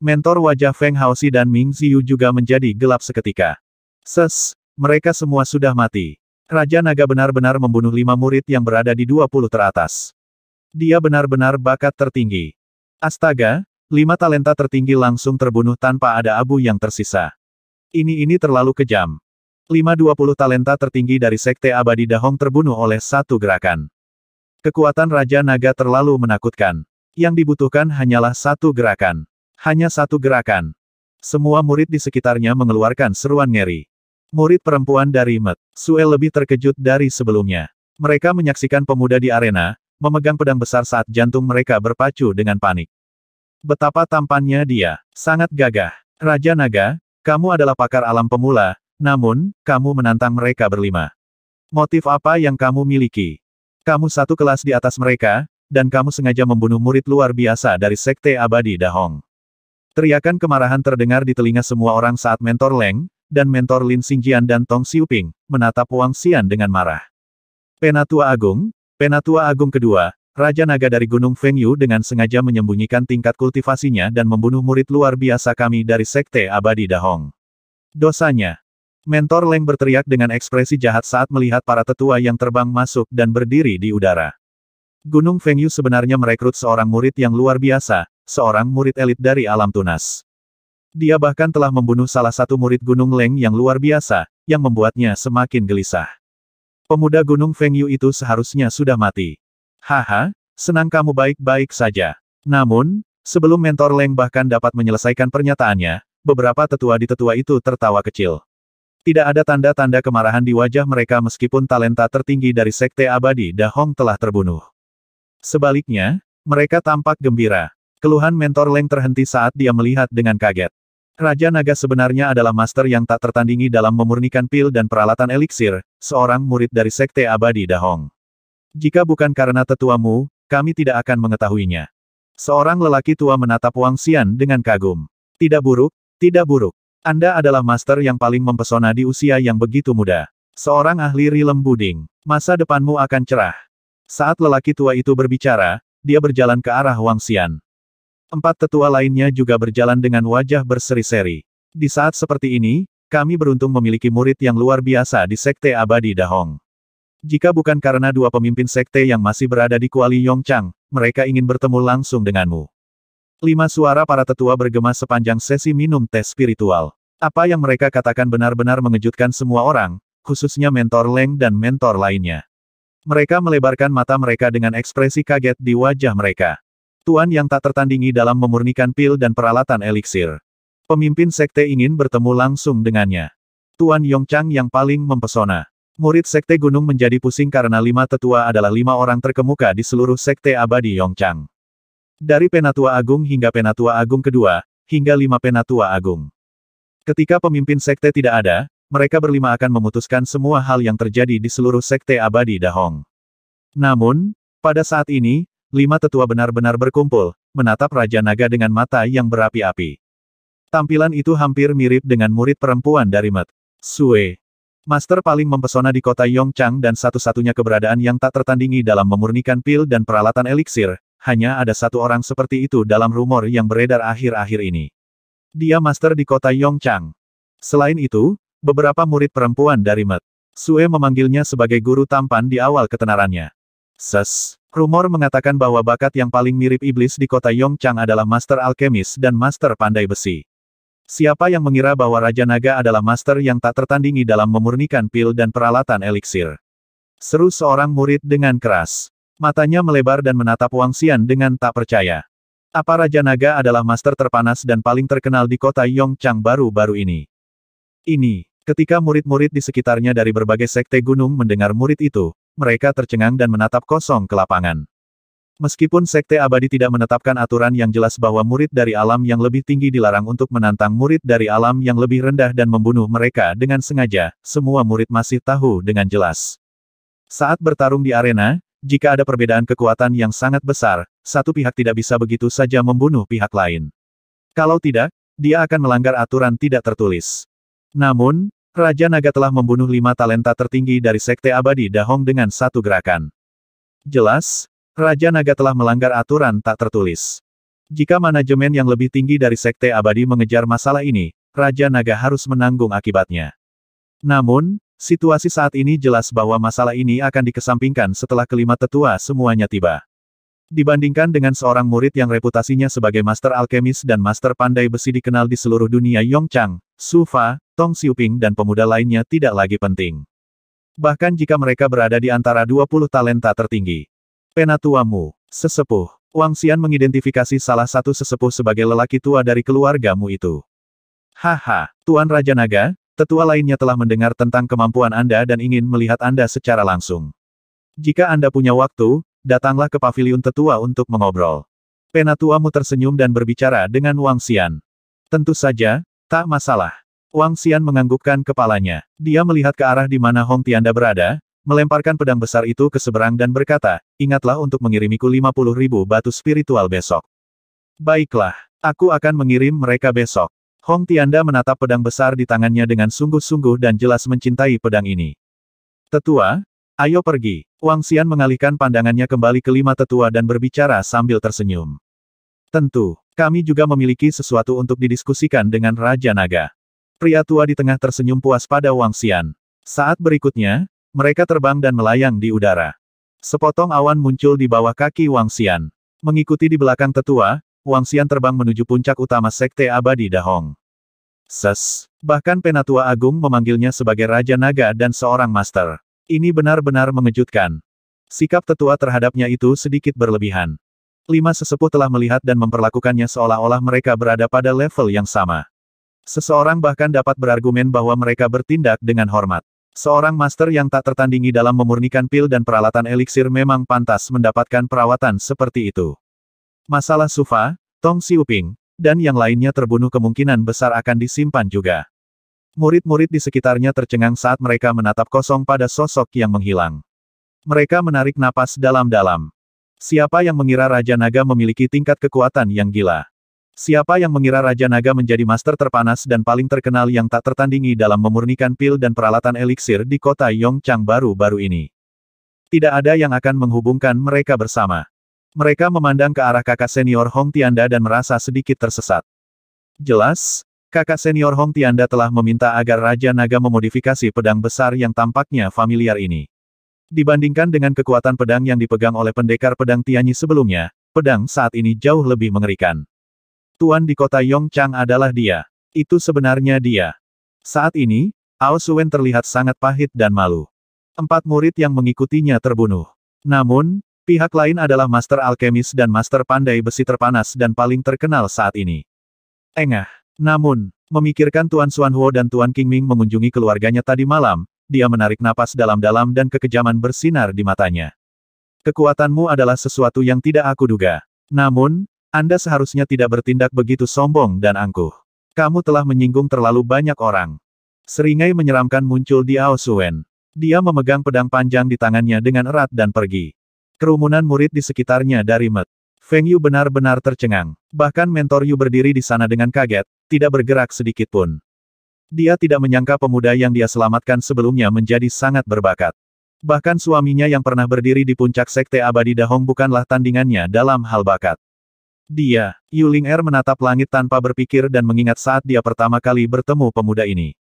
Mentor wajah Feng Haoxi dan Ming Ziyu juga menjadi gelap seketika. Ses, mereka semua sudah mati. Raja Naga benar-benar membunuh lima murid yang berada di 20 teratas. Dia benar-benar bakat tertinggi. Astaga, Lima talenta tertinggi langsung terbunuh tanpa ada abu yang tersisa. Ini-ini terlalu kejam. Lima dua puluh talenta tertinggi dari Sekte Abadi Dahong terbunuh oleh satu gerakan. Kekuatan Raja Naga terlalu menakutkan. Yang dibutuhkan hanyalah satu gerakan. Hanya satu gerakan. Semua murid di sekitarnya mengeluarkan seruan ngeri. Murid perempuan dari Met, Sue lebih terkejut dari sebelumnya. Mereka menyaksikan pemuda di arena, memegang pedang besar saat jantung mereka berpacu dengan panik. Betapa tampannya dia. Sangat gagah. Raja Naga, kamu adalah pakar alam pemula, namun, kamu menantang mereka berlima. Motif apa yang kamu miliki? Kamu satu kelas di atas mereka, dan kamu sengaja membunuh murid luar biasa dari Sekte Abadi Dahong. Teriakan kemarahan terdengar di telinga semua orang saat Mentor Leng, dan Mentor Lin Xingjian dan Tong Xiuping, menatap Wang Xian dengan marah. Penatua Agung, Penatua Agung kedua, Raja Naga dari Gunung Fengyu dengan sengaja menyembunyikan tingkat kultivasinya dan membunuh murid luar biasa kami dari Sekte Abadi Dahong. Dosanya. Mentor Leng berteriak dengan ekspresi jahat saat melihat para tetua yang terbang masuk dan berdiri di udara. Gunung Fengyu sebenarnya merekrut seorang murid yang luar biasa, seorang murid elit dari alam tunas. Dia bahkan telah membunuh salah satu murid Gunung Leng yang luar biasa, yang membuatnya semakin gelisah. Pemuda Gunung Fengyu itu seharusnya sudah mati. Haha, senang kamu baik-baik saja. Namun, sebelum mentor Leng bahkan dapat menyelesaikan pernyataannya, beberapa tetua di tetua itu tertawa kecil. Tidak ada tanda-tanda kemarahan di wajah mereka meskipun talenta tertinggi dari Sekte Abadi Dahong telah terbunuh. Sebaliknya, mereka tampak gembira. Keluhan mentor Leng terhenti saat dia melihat dengan kaget. Raja Naga sebenarnya adalah master yang tak tertandingi dalam memurnikan pil dan peralatan eliksir, seorang murid dari Sekte Abadi Dahong. Jika bukan karena tetuamu, kami tidak akan mengetahuinya. Seorang lelaki tua menatap Wang Xian dengan kagum. Tidak buruk, tidak buruk. Anda adalah master yang paling mempesona di usia yang begitu muda. Seorang ahli rilem buding. Masa depanmu akan cerah. Saat lelaki tua itu berbicara, dia berjalan ke arah Wang Xian. Empat tetua lainnya juga berjalan dengan wajah berseri-seri. Di saat seperti ini, kami beruntung memiliki murid yang luar biasa di Sekte Abadi Dahong. Jika bukan karena dua pemimpin sekte yang masih berada di Kuali Yongchang, mereka ingin bertemu langsung denganmu. Lima suara para tetua bergema sepanjang sesi minum tes spiritual. Apa yang mereka katakan benar-benar mengejutkan semua orang, khususnya mentor Leng dan mentor lainnya. Mereka melebarkan mata mereka dengan ekspresi kaget di wajah mereka. Tuan yang tak tertandingi dalam memurnikan pil dan peralatan eliksir. Pemimpin sekte ingin bertemu langsung dengannya. Tuan Yongchang yang paling mempesona. Murid Sekte Gunung menjadi pusing karena lima tetua adalah lima orang terkemuka di seluruh Sekte Abadi Yongchang. Dari Penatua Agung hingga Penatua Agung kedua, hingga lima Penatua Agung. Ketika pemimpin Sekte tidak ada, mereka berlima akan memutuskan semua hal yang terjadi di seluruh Sekte Abadi Dahong. Namun, pada saat ini, lima tetua benar-benar berkumpul, menatap Raja Naga dengan mata yang berapi-api. Tampilan itu hampir mirip dengan murid perempuan dari Met. Sue. Master paling mempesona di kota Yongchang dan satu-satunya keberadaan yang tak tertandingi dalam memurnikan pil dan peralatan eliksir, hanya ada satu orang seperti itu dalam rumor yang beredar akhir-akhir ini. Dia master di kota Yongchang. Selain itu, beberapa murid perempuan dari Met. Sue memanggilnya sebagai guru tampan di awal ketenarannya. Ses, rumor mengatakan bahwa bakat yang paling mirip iblis di kota Yongchang adalah master alkemis dan master pandai besi. Siapa yang mengira bahwa Raja Naga adalah master yang tak tertandingi dalam memurnikan pil dan peralatan eliksir? Seru seorang murid dengan keras. Matanya melebar dan menatap Wang Xian dengan tak percaya. Apa Raja Naga adalah master terpanas dan paling terkenal di kota Yongchang baru-baru ini? Ini, ketika murid-murid di sekitarnya dari berbagai sekte gunung mendengar murid itu, mereka tercengang dan menatap kosong ke lapangan. Meskipun Sekte Abadi tidak menetapkan aturan yang jelas bahwa murid dari alam yang lebih tinggi dilarang untuk menantang murid dari alam yang lebih rendah dan membunuh mereka dengan sengaja, semua murid masih tahu dengan jelas. Saat bertarung di arena, jika ada perbedaan kekuatan yang sangat besar, satu pihak tidak bisa begitu saja membunuh pihak lain. Kalau tidak, dia akan melanggar aturan tidak tertulis. Namun, Raja Naga telah membunuh lima talenta tertinggi dari Sekte Abadi Dahong dengan satu gerakan. Jelas, Raja Naga telah melanggar aturan tak tertulis. Jika manajemen yang lebih tinggi dari Sekte Abadi mengejar masalah ini, Raja Naga harus menanggung akibatnya. Namun, situasi saat ini jelas bahwa masalah ini akan dikesampingkan setelah kelima tetua semuanya tiba. Dibandingkan dengan seorang murid yang reputasinya sebagai master alkemis dan master pandai besi dikenal di seluruh dunia Yongchang, Su Fa, Tong Xiuping dan pemuda lainnya tidak lagi penting. Bahkan jika mereka berada di antara 20 talenta tertinggi. Penatuamu, sesepuh, Wang Xian mengidentifikasi salah satu sesepuh sebagai lelaki tua dari keluargamu itu. Haha, Tuan Raja Naga, tetua lainnya telah mendengar tentang kemampuan Anda dan ingin melihat Anda secara langsung. Jika Anda punya waktu, datanglah ke pavilion tetua untuk mengobrol. Penatuamu tersenyum dan berbicara dengan Wang Xian. Tentu saja, tak masalah. Wang Xian menganggukkan kepalanya. Dia melihat ke arah di mana Hong Tianda berada, melemparkan pedang besar itu ke seberang dan berkata, ingatlah untuk mengirimiku 50 ribu batu spiritual besok. Baiklah, aku akan mengirim mereka besok. Hong Tianda menatap pedang besar di tangannya dengan sungguh-sungguh dan jelas mencintai pedang ini. Tetua, ayo pergi. Wang Xian mengalihkan pandangannya kembali ke lima tetua dan berbicara sambil tersenyum. Tentu, kami juga memiliki sesuatu untuk didiskusikan dengan Raja Naga. Pria tua di tengah tersenyum puas pada Wang Xian. Saat berikutnya, mereka terbang dan melayang di udara. Sepotong awan muncul di bawah kaki Wang Xian. Mengikuti di belakang tetua, Wang Xian terbang menuju puncak utama Sekte Abadi Dahong. Ses, bahkan Penatua Agung memanggilnya sebagai Raja Naga dan seorang Master. Ini benar-benar mengejutkan. Sikap tetua terhadapnya itu sedikit berlebihan. Lima sesepuh telah melihat dan memperlakukannya seolah-olah mereka berada pada level yang sama. Seseorang bahkan dapat berargumen bahwa mereka bertindak dengan hormat. Seorang master yang tak tertandingi dalam memurnikan pil dan peralatan eliksir memang pantas mendapatkan perawatan seperti itu. Masalah Sufa, Tong Xiuping, dan yang lainnya terbunuh kemungkinan besar akan disimpan juga. Murid-murid di sekitarnya tercengang saat mereka menatap kosong pada sosok yang menghilang. Mereka menarik napas dalam-dalam. Siapa yang mengira Raja Naga memiliki tingkat kekuatan yang gila? Siapa yang mengira Raja Naga menjadi master terpanas dan paling terkenal yang tak tertandingi dalam memurnikan pil dan peralatan eliksir di kota Yongchang baru-baru ini? Tidak ada yang akan menghubungkan mereka bersama. Mereka memandang ke arah kakak senior Hong Tianda dan merasa sedikit tersesat. Jelas, kakak senior Hong Tianda telah meminta agar Raja Naga memodifikasi pedang besar yang tampaknya familiar ini. Dibandingkan dengan kekuatan pedang yang dipegang oleh pendekar pedang Tianyi sebelumnya, pedang saat ini jauh lebih mengerikan. Tuan di kota Yongchang adalah dia. Itu sebenarnya dia. Saat ini, Ao Suen terlihat sangat pahit dan malu. Empat murid yang mengikutinya terbunuh. Namun, pihak lain adalah Master Alkemis dan Master Pandai Besi terpanas dan paling terkenal saat ini. Engah. Namun, memikirkan Tuan Xuanhuo dan Tuan Qingming mengunjungi keluarganya tadi malam, dia menarik napas dalam-dalam dan kekejaman bersinar di matanya. Kekuatanmu adalah sesuatu yang tidak aku duga. Namun, anda seharusnya tidak bertindak begitu sombong dan angkuh. Kamu telah menyinggung terlalu banyak orang. Seringai menyeramkan muncul di Ao Suen. Dia memegang pedang panjang di tangannya dengan erat dan pergi. Kerumunan murid di sekitarnya dari Met. Feng Yu benar-benar tercengang. Bahkan mentor Yu berdiri di sana dengan kaget, tidak bergerak sedikit pun. Dia tidak menyangka pemuda yang dia selamatkan sebelumnya menjadi sangat berbakat. Bahkan suaminya yang pernah berdiri di puncak sekte abadi Dahong bukanlah tandingannya dalam hal bakat. Dia, Yuling Er menatap langit tanpa berpikir dan mengingat saat dia pertama kali bertemu pemuda ini.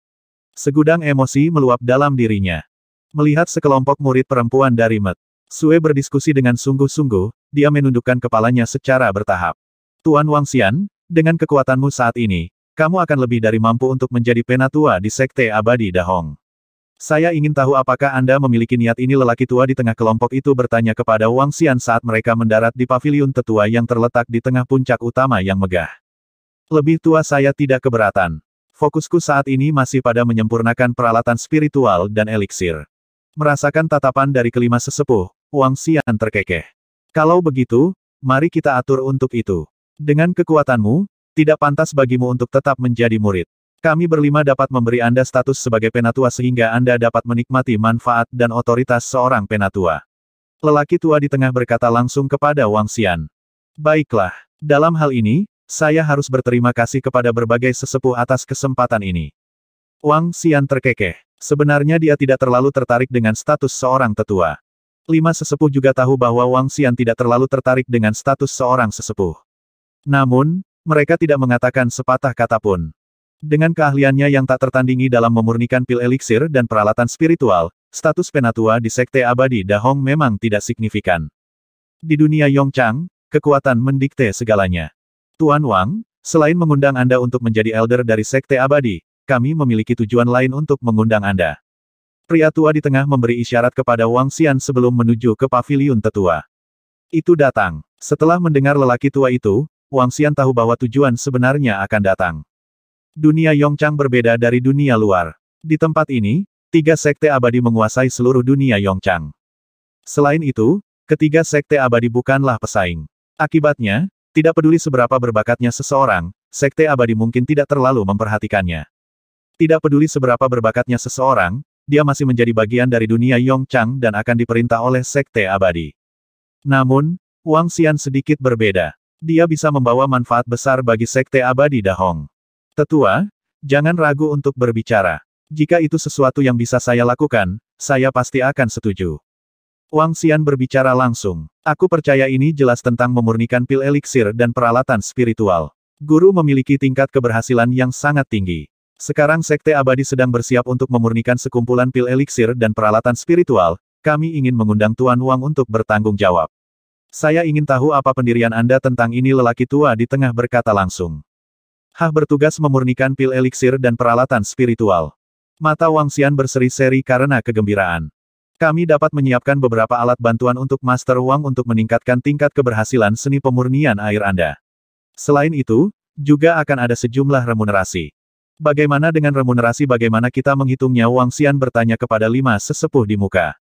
Segudang emosi meluap dalam dirinya. Melihat sekelompok murid perempuan dari Met. Sue berdiskusi dengan sungguh-sungguh, dia menundukkan kepalanya secara bertahap. Tuan Wang Xian, dengan kekuatanmu saat ini, kamu akan lebih dari mampu untuk menjadi penatua di Sekte Abadi Dahong. Saya ingin tahu apakah Anda memiliki niat ini lelaki tua di tengah kelompok itu bertanya kepada Wang Xian saat mereka mendarat di pavilion tetua yang terletak di tengah puncak utama yang megah. Lebih tua saya tidak keberatan. Fokusku saat ini masih pada menyempurnakan peralatan spiritual dan eliksir. Merasakan tatapan dari kelima sesepuh, Wang Xian terkekeh. Kalau begitu, mari kita atur untuk itu. Dengan kekuatanmu, tidak pantas bagimu untuk tetap menjadi murid. Kami berlima dapat memberi Anda status sebagai penatua sehingga Anda dapat menikmati manfaat dan otoritas seorang penatua. Lelaki tua di tengah berkata langsung kepada Wang Xian. Baiklah, dalam hal ini, saya harus berterima kasih kepada berbagai sesepuh atas kesempatan ini. Wang Xian terkekeh. Sebenarnya dia tidak terlalu tertarik dengan status seorang tetua. Lima sesepuh juga tahu bahwa Wang Xian tidak terlalu tertarik dengan status seorang sesepuh. Namun, mereka tidak mengatakan sepatah kata pun. Dengan keahliannya yang tak tertandingi dalam memurnikan pil eliksir dan peralatan spiritual, status penatua di Sekte Abadi Dahong memang tidak signifikan. Di dunia Yongchang, kekuatan mendikte segalanya. Tuan Wang, selain mengundang Anda untuk menjadi elder dari Sekte Abadi, kami memiliki tujuan lain untuk mengundang Anda. Pria tua di tengah memberi isyarat kepada Wang Xian sebelum menuju ke paviliun tetua. Itu datang. Setelah mendengar lelaki tua itu, Wang Xian tahu bahwa tujuan sebenarnya akan datang. Dunia Yongchang berbeda dari dunia luar. Di tempat ini, Tiga sekte abadi menguasai seluruh dunia Yongchang. Selain itu, ketiga sekte abadi bukanlah pesaing. Akibatnya, tidak peduli seberapa berbakatnya seseorang, sekte abadi mungkin tidak terlalu memperhatikannya. Tidak peduli seberapa berbakatnya seseorang, dia masih menjadi bagian dari dunia Yongchang dan akan diperintah oleh sekte abadi. Namun, Wang Xian sedikit berbeda. Dia bisa membawa manfaat besar bagi sekte abadi Dahong. Tetua, jangan ragu untuk berbicara. Jika itu sesuatu yang bisa saya lakukan, saya pasti akan setuju. Wang Xian berbicara langsung. Aku percaya ini jelas tentang memurnikan pil eliksir dan peralatan spiritual. Guru memiliki tingkat keberhasilan yang sangat tinggi. Sekarang Sekte Abadi sedang bersiap untuk memurnikan sekumpulan pil eliksir dan peralatan spiritual, kami ingin mengundang Tuan Wang untuk bertanggung jawab. Saya ingin tahu apa pendirian Anda tentang ini lelaki tua di tengah berkata langsung. Hah bertugas memurnikan pil eliksir dan peralatan spiritual. Mata Wang Xian berseri-seri karena kegembiraan. Kami dapat menyiapkan beberapa alat bantuan untuk Master Wang untuk meningkatkan tingkat keberhasilan seni pemurnian air Anda. Selain itu, juga akan ada sejumlah remunerasi. Bagaimana dengan remunerasi bagaimana kita menghitungnya Wang Xian bertanya kepada lima sesepuh di muka.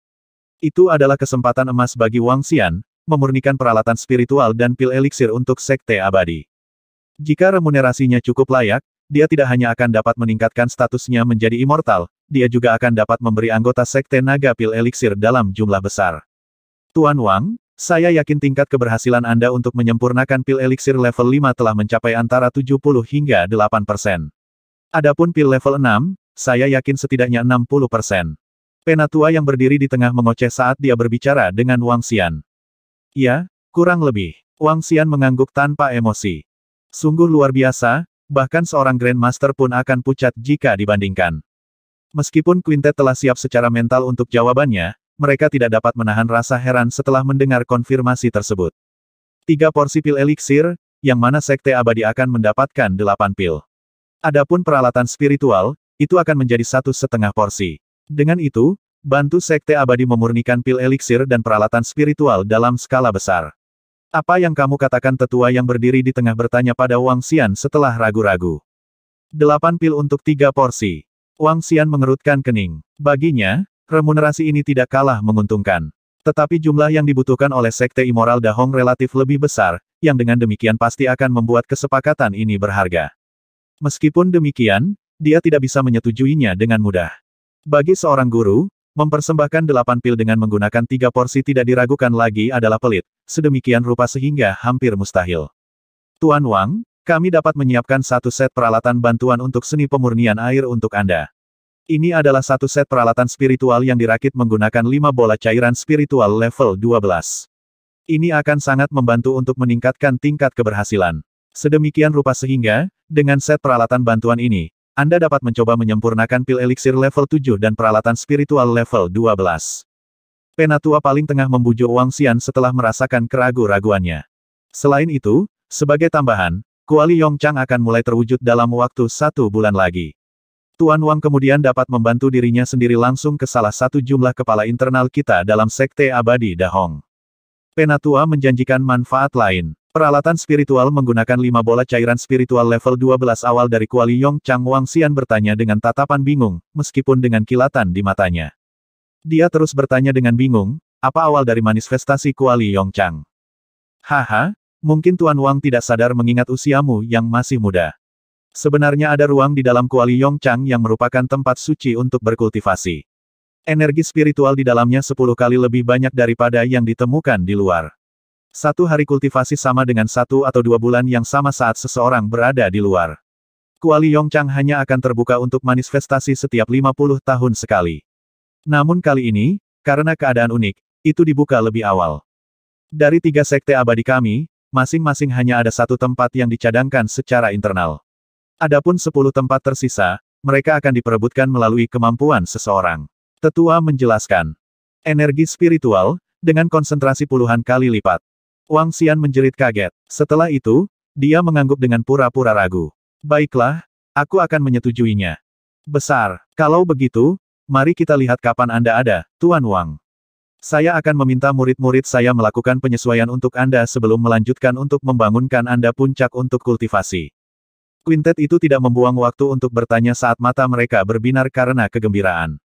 Itu adalah kesempatan emas bagi Wang Xian, memurnikan peralatan spiritual dan pil eliksir untuk sekte abadi. Jika remunerasinya cukup layak, dia tidak hanya akan dapat meningkatkan statusnya menjadi immortal, dia juga akan dapat memberi anggota Sekte Naga Pil Elixir dalam jumlah besar. Tuan Wang, saya yakin tingkat keberhasilan Anda untuk menyempurnakan pil elixir level 5 telah mencapai antara 70 hingga 8 persen. Adapun pil level 6, saya yakin setidaknya 60 persen. Penatua yang berdiri di tengah mengoceh saat dia berbicara dengan Wang Xian. Ya, kurang lebih. Wang Xian mengangguk tanpa emosi. Sungguh luar biasa, bahkan seorang Grandmaster pun akan pucat jika dibandingkan. Meskipun Quintet telah siap secara mental untuk jawabannya, mereka tidak dapat menahan rasa heran setelah mendengar konfirmasi tersebut. Tiga porsi pil eliksir, yang mana Sekte Abadi akan mendapatkan delapan pil. Adapun peralatan spiritual, itu akan menjadi satu setengah porsi. Dengan itu, bantu Sekte Abadi memurnikan pil eliksir dan peralatan spiritual dalam skala besar. Apa yang kamu katakan tetua yang berdiri di tengah bertanya pada Wang Xian setelah ragu-ragu. Delapan pil untuk tiga porsi. Wang Xian mengerutkan kening. Baginya, remunerasi ini tidak kalah menguntungkan. Tetapi jumlah yang dibutuhkan oleh Sekte Immoral Dahong relatif lebih besar, yang dengan demikian pasti akan membuat kesepakatan ini berharga. Meskipun demikian, dia tidak bisa menyetujuinya dengan mudah. Bagi seorang guru, Mempersembahkan delapan pil dengan menggunakan tiga porsi tidak diragukan lagi adalah pelit, sedemikian rupa sehingga hampir mustahil. Tuan Wang, kami dapat menyiapkan satu set peralatan bantuan untuk seni pemurnian air untuk Anda. Ini adalah satu set peralatan spiritual yang dirakit menggunakan lima bola cairan spiritual level 12. Ini akan sangat membantu untuk meningkatkan tingkat keberhasilan. Sedemikian rupa sehingga, dengan set peralatan bantuan ini, anda dapat mencoba menyempurnakan pil eliksir level 7 dan peralatan spiritual level 12. Penatua paling tengah membujuk Wang Xian setelah merasakan keragu-raguannya. Selain itu, sebagai tambahan, kuali Yongchang akan mulai terwujud dalam waktu satu bulan lagi. Tuan Wang kemudian dapat membantu dirinya sendiri langsung ke salah satu jumlah kepala internal kita dalam Sekte Abadi Dahong. Penatua menjanjikan manfaat lain. Peralatan spiritual menggunakan lima bola cairan spiritual level 12 awal dari Kuali Yong Chang Wang Xian bertanya dengan tatapan bingung, meskipun dengan kilatan di matanya. Dia terus bertanya dengan bingung, apa awal dari manifestasi Kuali Yong Chang? Haha, mungkin Tuan Wang tidak sadar mengingat usiamu yang masih muda. Sebenarnya ada ruang di dalam Kuali Yong Chang yang merupakan tempat suci untuk berkultivasi. Energi spiritual di dalamnya sepuluh kali lebih banyak daripada yang ditemukan di luar. Satu hari kultivasi sama dengan satu atau dua bulan yang sama saat seseorang berada di luar. Kuali Yongchang hanya akan terbuka untuk manifestasi setiap 50 tahun sekali. Namun kali ini, karena keadaan unik, itu dibuka lebih awal. Dari tiga sekte abadi kami, masing-masing hanya ada satu tempat yang dicadangkan secara internal. Adapun sepuluh tempat tersisa, mereka akan diperebutkan melalui kemampuan seseorang. Tetua menjelaskan. Energi spiritual, dengan konsentrasi puluhan kali lipat. Wang Xian menjerit kaget. Setelah itu, dia mengangguk dengan pura-pura ragu. Baiklah, aku akan menyetujuinya. Besar. Kalau begitu, mari kita lihat kapan Anda ada, Tuan Wang. Saya akan meminta murid-murid saya melakukan penyesuaian untuk Anda sebelum melanjutkan untuk membangunkan Anda puncak untuk kultivasi. Quintet itu tidak membuang waktu untuk bertanya saat mata mereka berbinar karena kegembiraan.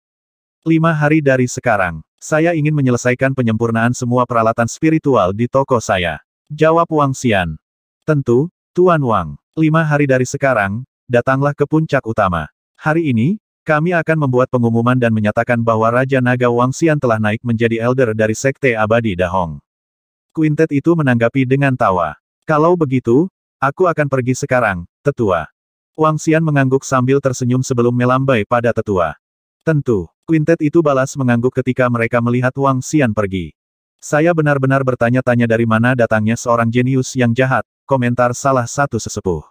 Lima hari dari sekarang, saya ingin menyelesaikan penyempurnaan semua peralatan spiritual di toko saya. Jawab Wang Xian. Tentu, Tuan Wang. Lima hari dari sekarang, datanglah ke puncak utama. Hari ini, kami akan membuat pengumuman dan menyatakan bahwa Raja Naga Wang Xian telah naik menjadi elder dari Sekte Abadi Dahong. Quintet itu menanggapi dengan tawa. Kalau begitu, aku akan pergi sekarang, tetua. Wang Xian mengangguk sambil tersenyum sebelum melambai pada tetua. Tentu, Quintet itu balas mengangguk ketika mereka melihat Wang Xian pergi. Saya benar-benar bertanya-tanya dari mana datangnya seorang jenius yang jahat, komentar salah satu sesepuh.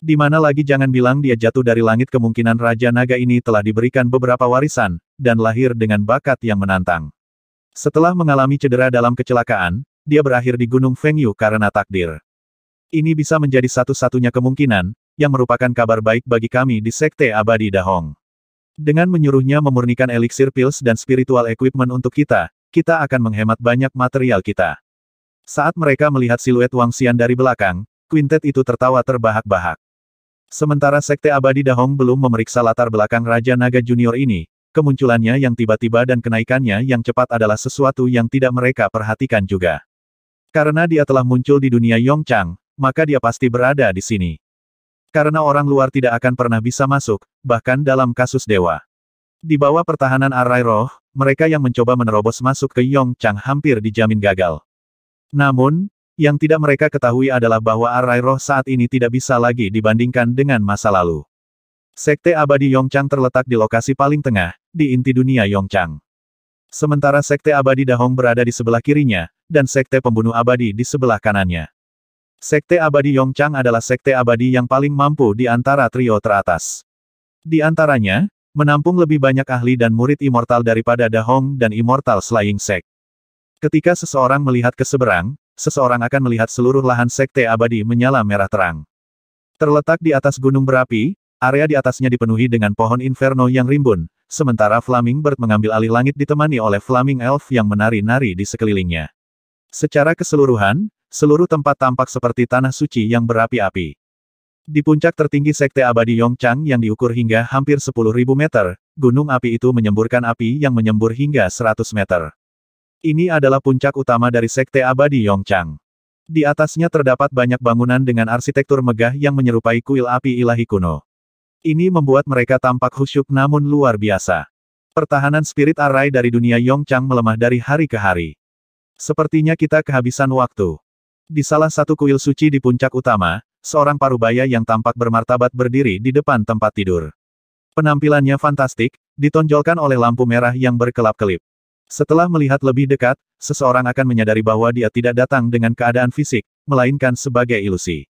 Di mana lagi jangan bilang dia jatuh dari langit kemungkinan Raja Naga ini telah diberikan beberapa warisan, dan lahir dengan bakat yang menantang. Setelah mengalami cedera dalam kecelakaan, dia berakhir di Gunung Fengyu karena takdir. Ini bisa menjadi satu-satunya kemungkinan, yang merupakan kabar baik bagi kami di Sekte Abadi Dahong. Dengan menyuruhnya memurnikan elixir pills dan spiritual equipment untuk kita, kita akan menghemat banyak material kita. Saat mereka melihat siluet Wang Xian dari belakang, Quintet itu tertawa terbahak-bahak. Sementara Sekte Abadi Dahong belum memeriksa latar belakang Raja Naga Junior ini, kemunculannya yang tiba-tiba dan kenaikannya yang cepat adalah sesuatu yang tidak mereka perhatikan juga. Karena dia telah muncul di dunia Yongchang, maka dia pasti berada di sini. Karena orang luar tidak akan pernah bisa masuk, bahkan dalam kasus dewa. Di bawah pertahanan Arai Roh, mereka yang mencoba menerobos masuk ke Yong Chang hampir dijamin gagal. Namun, yang tidak mereka ketahui adalah bahwa Arai Roh saat ini tidak bisa lagi dibandingkan dengan masa lalu. Sekte Abadi Yongchang terletak di lokasi paling tengah, di inti dunia Yongchang. Sementara Sekte Abadi Dahong berada di sebelah kirinya, dan Sekte Pembunuh Abadi di sebelah kanannya. Sekte Abadi Yongchang adalah sekte abadi yang paling mampu di antara trio teratas. Di antaranya, menampung lebih banyak ahli dan murid immortal daripada Dahong dan Immortal Slaying Sect. Ketika seseorang melihat ke seberang, seseorang akan melihat seluruh lahan sekte abadi menyala merah terang. Terletak di atas gunung berapi, area di atasnya dipenuhi dengan pohon inferno yang rimbun, sementara Flaming Bird mengambil alih langit ditemani oleh Flaming Elf yang menari-nari di sekelilingnya. Secara keseluruhan, Seluruh tempat tampak seperti tanah suci yang berapi-api. Di puncak tertinggi Sekte Abadi Yongchang yang diukur hingga hampir 10.000 meter, gunung api itu menyemburkan api yang menyembur hingga 100 meter. Ini adalah puncak utama dari Sekte Abadi Yongchang. Di atasnya terdapat banyak bangunan dengan arsitektur megah yang menyerupai kuil api ilahi kuno. Ini membuat mereka tampak khusyuk namun luar biasa. Pertahanan spirit arai dari dunia Yongchang melemah dari hari ke hari. Sepertinya kita kehabisan waktu. Di salah satu kuil suci di puncak utama, seorang parubaya yang tampak bermartabat berdiri di depan tempat tidur. Penampilannya fantastik, ditonjolkan oleh lampu merah yang berkelap-kelip. Setelah melihat lebih dekat, seseorang akan menyadari bahwa dia tidak datang dengan keadaan fisik, melainkan sebagai ilusi.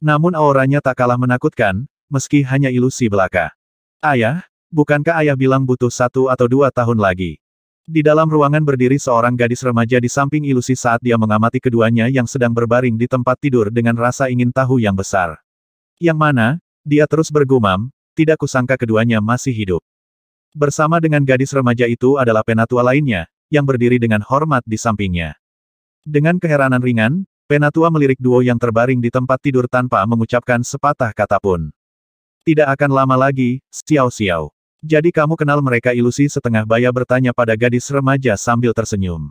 Namun auranya tak kalah menakutkan, meski hanya ilusi belaka. Ayah, bukankah ayah bilang butuh satu atau dua tahun lagi? Di dalam ruangan berdiri seorang gadis remaja di samping ilusi saat dia mengamati keduanya yang sedang berbaring di tempat tidur dengan rasa ingin tahu yang besar. Yang mana, dia terus bergumam, tidak kusangka keduanya masih hidup. Bersama dengan gadis remaja itu adalah penatua lainnya, yang berdiri dengan hormat di sampingnya. Dengan keheranan ringan, penatua melirik duo yang terbaring di tempat tidur tanpa mengucapkan sepatah kata pun. Tidak akan lama lagi, Xiao. Jadi kamu kenal mereka ilusi setengah baya bertanya pada gadis remaja sambil tersenyum.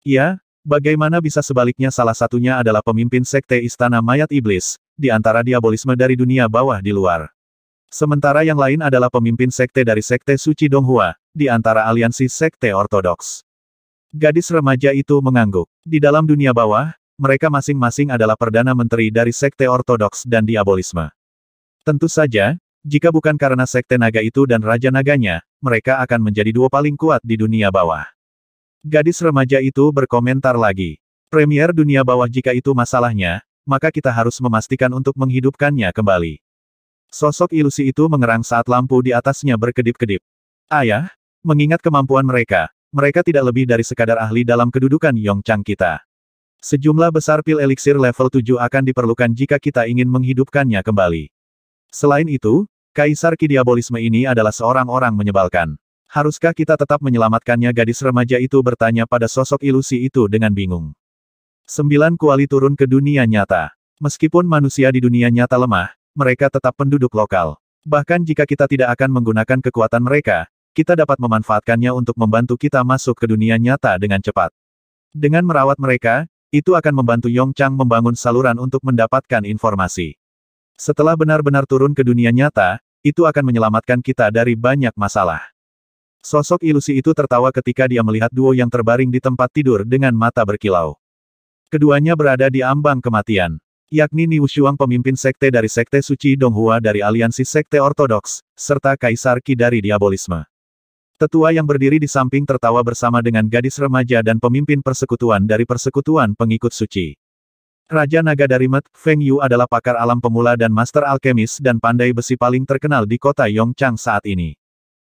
Ya, bagaimana bisa sebaliknya salah satunya adalah pemimpin sekte istana mayat iblis, di antara diabolisme dari dunia bawah di luar. Sementara yang lain adalah pemimpin sekte dari sekte suci Donghua, di antara aliansi sekte ortodoks. Gadis remaja itu mengangguk. Di dalam dunia bawah, mereka masing-masing adalah Perdana Menteri dari sekte ortodoks dan diabolisme. Tentu saja, jika bukan karena sekte naga itu dan Raja Naganya, mereka akan menjadi dua paling kuat di dunia bawah. Gadis remaja itu berkomentar lagi. Premier dunia bawah jika itu masalahnya, maka kita harus memastikan untuk menghidupkannya kembali. Sosok ilusi itu mengerang saat lampu di atasnya berkedip-kedip. Ayah, mengingat kemampuan mereka, mereka tidak lebih dari sekadar ahli dalam kedudukan Yongchang kita. Sejumlah besar pil eliksir level 7 akan diperlukan jika kita ingin menghidupkannya kembali. Selain itu, Kaisar Kidiabolisme ini adalah seorang orang menyebalkan. Haruskah kita tetap menyelamatkannya gadis remaja itu bertanya pada sosok ilusi itu dengan bingung. Sembilan kuali turun ke dunia nyata. Meskipun manusia di dunia nyata lemah, mereka tetap penduduk lokal. Bahkan jika kita tidak akan menggunakan kekuatan mereka, kita dapat memanfaatkannya untuk membantu kita masuk ke dunia nyata dengan cepat. Dengan merawat mereka, itu akan membantu Yongchang membangun saluran untuk mendapatkan informasi. Setelah benar-benar turun ke dunia nyata, itu akan menyelamatkan kita dari banyak masalah. Sosok ilusi itu tertawa ketika dia melihat duo yang terbaring di tempat tidur dengan mata berkilau. Keduanya berada di ambang kematian, yakni Niu Shuang pemimpin sekte dari sekte suci Donghua dari aliansi sekte ortodoks, serta Kaisar Qi dari diabolisme. Tetua yang berdiri di samping tertawa bersama dengan gadis remaja dan pemimpin persekutuan dari persekutuan pengikut suci. Raja Naga dari Met, Feng Yu adalah pakar alam pemula dan master alkemis dan pandai besi paling terkenal di kota Yongchang saat ini.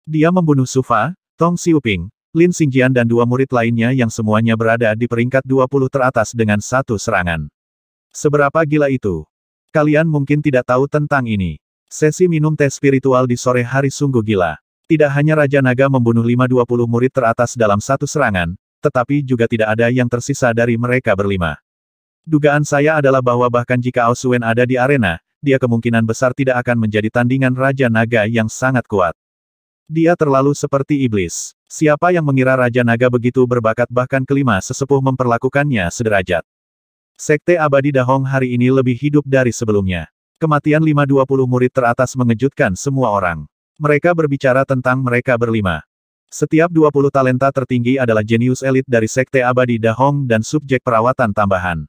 Dia membunuh Sufa, Tong Xiuping, Lin Xingjian dan dua murid lainnya yang semuanya berada di peringkat 20 teratas dengan satu serangan. Seberapa gila itu? Kalian mungkin tidak tahu tentang ini. Sesi minum teh spiritual di sore hari sungguh gila. Tidak hanya Raja Naga membunuh 5-20 murid teratas dalam satu serangan, tetapi juga tidak ada yang tersisa dari mereka berlima. Dugaan saya adalah bahwa bahkan jika Aosuen ada di arena, dia kemungkinan besar tidak akan menjadi tandingan Raja Naga yang sangat kuat. Dia terlalu seperti iblis. Siapa yang mengira Raja Naga begitu berbakat bahkan kelima sesepuh memperlakukannya sederajat. Sekte Abadi Dahong hari ini lebih hidup dari sebelumnya. Kematian 5-20 murid teratas mengejutkan semua orang. Mereka berbicara tentang mereka berlima. Setiap 20 talenta tertinggi adalah jenius elit dari Sekte Abadi Dahong dan subjek perawatan tambahan.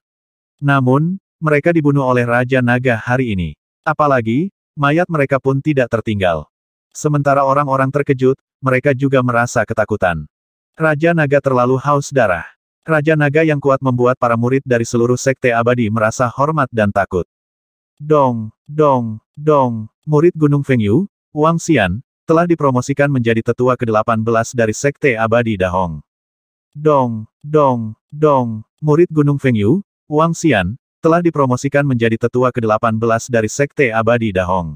Namun, mereka dibunuh oleh Raja Naga hari ini. Apalagi, mayat mereka pun tidak tertinggal. Sementara orang-orang terkejut, mereka juga merasa ketakutan. Raja Naga terlalu haus darah. Raja Naga yang kuat membuat para murid dari seluruh Sekte Abadi merasa hormat dan takut. Dong, dong, dong, murid Gunung Fengyu, Wang Xian, telah dipromosikan menjadi tetua ke-18 dari Sekte Abadi Dahong. Dong, dong, dong, murid Gunung Fengyu, Wang Xian, telah dipromosikan menjadi tetua ke-18 dari Sekte Abadi Dahong.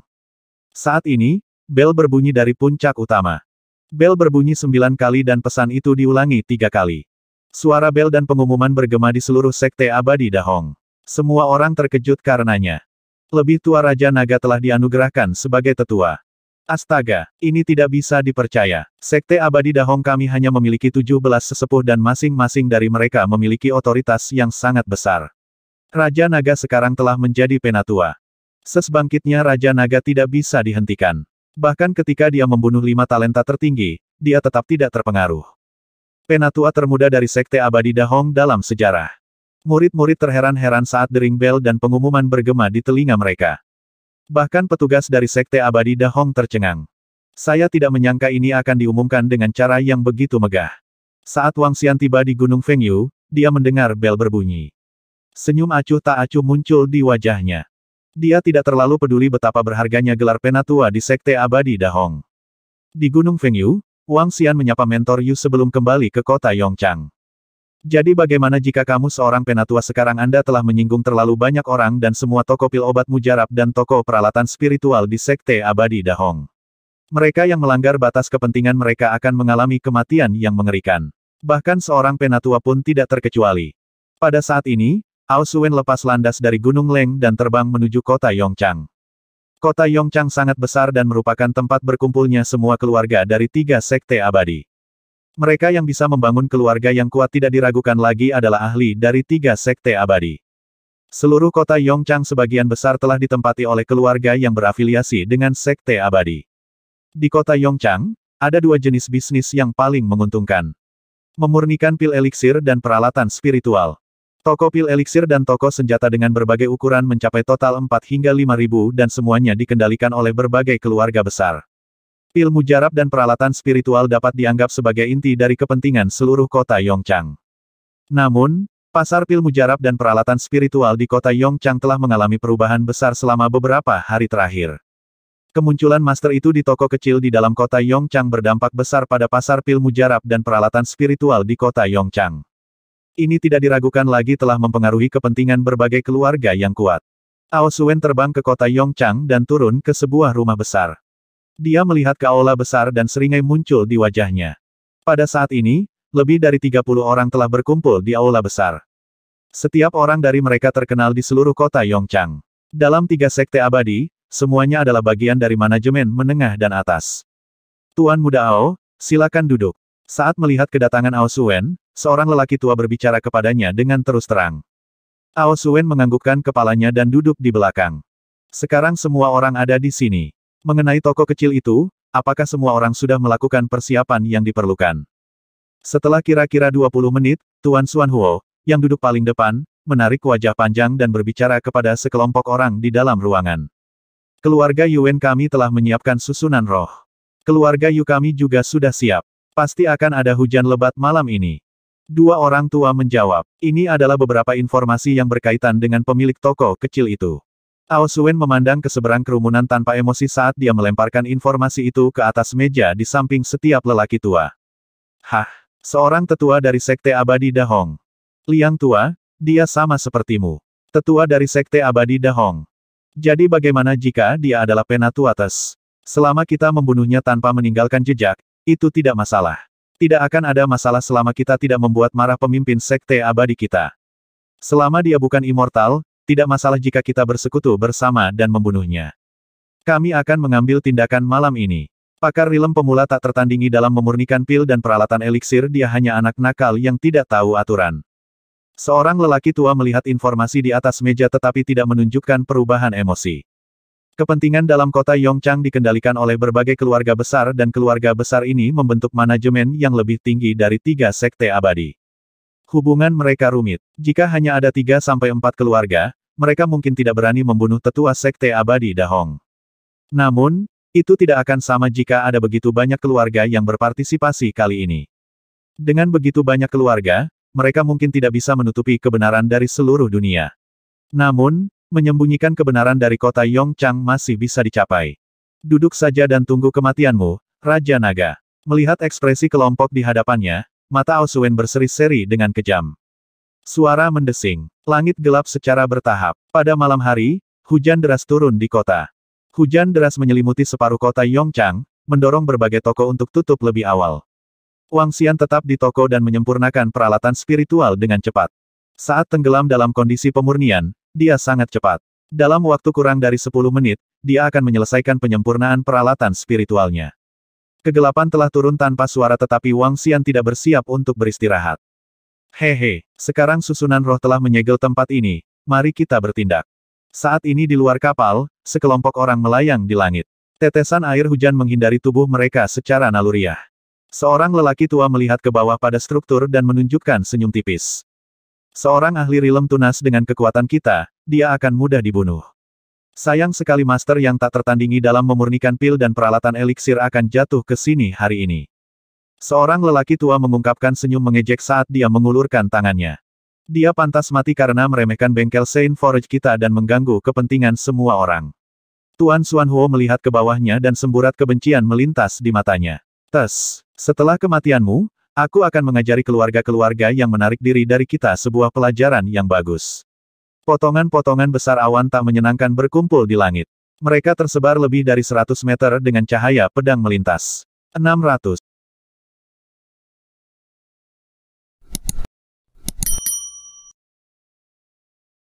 Saat ini, bel berbunyi dari puncak utama. Bel berbunyi sembilan kali dan pesan itu diulangi tiga kali. Suara bel dan pengumuman bergema di seluruh Sekte Abadi Dahong. Semua orang terkejut karenanya. Lebih tua Raja Naga telah dianugerahkan sebagai tetua. Astaga, ini tidak bisa dipercaya. Sekte Abadi Dahong kami hanya memiliki 17 sesepuh dan masing-masing dari mereka memiliki otoritas yang sangat besar. Raja Naga sekarang telah menjadi penatua. Sesbangkitnya Raja Naga tidak bisa dihentikan. Bahkan ketika dia membunuh lima talenta tertinggi, dia tetap tidak terpengaruh. Penatua termuda dari Sekte Abadi Dahong dalam sejarah. Murid-murid terheran-heran saat dering bell dan pengumuman bergema di telinga mereka. Bahkan petugas dari Sekte Abadi Dahong tercengang. Saya tidak menyangka ini akan diumumkan dengan cara yang begitu megah. Saat Wang Xian tiba di Gunung Fengyu, dia mendengar bel berbunyi. Senyum acuh tak acuh muncul di wajahnya. Dia tidak terlalu peduli betapa berharganya gelar penatua di Sekte Abadi Dahong. Di Gunung Fengyu, Wang Xian menyapa mentor Yu sebelum kembali ke kota Yongchang. Jadi bagaimana jika kamu seorang penatua sekarang Anda telah menyinggung terlalu banyak orang dan semua toko pil obat mujarab dan toko peralatan spiritual di Sekte Abadi Dahong. Mereka yang melanggar batas kepentingan mereka akan mengalami kematian yang mengerikan. Bahkan seorang penatua pun tidak terkecuali. Pada saat ini, Ao Suen lepas landas dari Gunung Leng dan terbang menuju kota Yongchang. Kota Yongchang sangat besar dan merupakan tempat berkumpulnya semua keluarga dari tiga sekte abadi. Mereka yang bisa membangun keluarga yang kuat tidak diragukan lagi adalah ahli dari tiga sekte abadi. Seluruh kota Yongchang sebagian besar telah ditempati oleh keluarga yang berafiliasi dengan sekte abadi. Di kota Yongchang, ada dua jenis bisnis yang paling menguntungkan. Memurnikan pil eliksir dan peralatan spiritual. Toko pil eliksir dan toko senjata dengan berbagai ukuran mencapai total 4 hingga 5 ribu dan semuanya dikendalikan oleh berbagai keluarga besar. Pil mujarab dan peralatan spiritual dapat dianggap sebagai inti dari kepentingan seluruh kota Yongchang. Namun, pasar pil mujarab dan peralatan spiritual di kota Yongchang telah mengalami perubahan besar selama beberapa hari terakhir. Kemunculan master itu di toko kecil di dalam kota Yongchang berdampak besar pada pasar pil mujarab dan peralatan spiritual di kota Yongchang. Ini tidak diragukan lagi telah mempengaruhi kepentingan berbagai keluarga yang kuat. Ao Suen terbang ke kota Yongchang dan turun ke sebuah rumah besar. Dia melihat ke aula besar dan seringai muncul di wajahnya. Pada saat ini, lebih dari 30 orang telah berkumpul di aula besar. Setiap orang dari mereka terkenal di seluruh kota Yongchang. Dalam tiga sekte abadi, Semuanya adalah bagian dari manajemen menengah dan atas. Tuan Muda Ao, silakan duduk. Saat melihat kedatangan Ao Suen, seorang lelaki tua berbicara kepadanya dengan terus terang. Ao Suen menganggukkan kepalanya dan duduk di belakang. Sekarang semua orang ada di sini. Mengenai toko kecil itu, apakah semua orang sudah melakukan persiapan yang diperlukan? Setelah kira-kira 20 menit, Tuan Suan Huo, yang duduk paling depan, menarik wajah panjang dan berbicara kepada sekelompok orang di dalam ruangan. Keluarga Yuen kami telah menyiapkan susunan roh. Keluarga Yu kami juga sudah siap. Pasti akan ada hujan lebat malam ini. Dua orang tua menjawab. Ini adalah beberapa informasi yang berkaitan dengan pemilik toko kecil itu. Ao Suen memandang ke seberang kerumunan tanpa emosi saat dia melemparkan informasi itu ke atas meja di samping setiap lelaki tua. Hah, seorang tetua dari Sekte Abadi Dahong. Liang tua, dia sama sepertimu. Tetua dari Sekte Abadi Dahong. Jadi bagaimana jika dia adalah Penatuates? Selama kita membunuhnya tanpa meninggalkan jejak, itu tidak masalah. Tidak akan ada masalah selama kita tidak membuat marah pemimpin sekte abadi kita. Selama dia bukan immortal, tidak masalah jika kita bersekutu bersama dan membunuhnya. Kami akan mengambil tindakan malam ini. Pakar rilem pemula tak tertandingi dalam memurnikan pil dan peralatan eliksir dia hanya anak nakal yang tidak tahu aturan. Seorang lelaki tua melihat informasi di atas meja tetapi tidak menunjukkan perubahan emosi. Kepentingan dalam kota Yongchang dikendalikan oleh berbagai keluarga besar dan keluarga besar ini membentuk manajemen yang lebih tinggi dari tiga sekte abadi. Hubungan mereka rumit. Jika hanya ada tiga sampai empat keluarga, mereka mungkin tidak berani membunuh tetua sekte abadi Dahong. Namun, itu tidak akan sama jika ada begitu banyak keluarga yang berpartisipasi kali ini. Dengan begitu banyak keluarga, mereka mungkin tidak bisa menutupi kebenaran dari seluruh dunia. Namun, menyembunyikan kebenaran dari kota Yongchang masih bisa dicapai. Duduk saja dan tunggu kematianmu, Raja Naga. Melihat ekspresi kelompok di hadapannya, mata Oswen berseri-seri dengan kejam. Suara mendesing. Langit gelap secara bertahap. Pada malam hari, hujan deras turun di kota. Hujan deras menyelimuti separuh kota Yongchang, mendorong berbagai toko untuk tutup lebih awal. Wang Xian tetap di toko dan menyempurnakan peralatan spiritual dengan cepat. Saat tenggelam dalam kondisi pemurnian, dia sangat cepat. Dalam waktu kurang dari 10 menit, dia akan menyelesaikan penyempurnaan peralatan spiritualnya. Kegelapan telah turun tanpa suara tetapi Wang Xian tidak bersiap untuk beristirahat. Hehe, sekarang susunan roh telah menyegel tempat ini, mari kita bertindak. Saat ini di luar kapal, sekelompok orang melayang di langit. Tetesan air hujan menghindari tubuh mereka secara naluriah. Seorang lelaki tua melihat ke bawah pada struktur dan menunjukkan senyum tipis. Seorang ahli rilem tunas dengan kekuatan kita, dia akan mudah dibunuh. Sayang sekali master yang tak tertandingi dalam memurnikan pil dan peralatan eliksir akan jatuh ke sini hari ini. Seorang lelaki tua mengungkapkan senyum mengejek saat dia mengulurkan tangannya. Dia pantas mati karena meremehkan bengkel Saint Forge kita dan mengganggu kepentingan semua orang. Tuan Suan Huo melihat ke bawahnya dan semburat kebencian melintas di matanya. Tes. Setelah kematianmu, aku akan mengajari keluarga-keluarga yang menarik diri dari kita sebuah pelajaran yang bagus. Potongan-potongan besar awan tak menyenangkan berkumpul di langit. Mereka tersebar lebih dari 100 meter dengan cahaya pedang melintas. 600.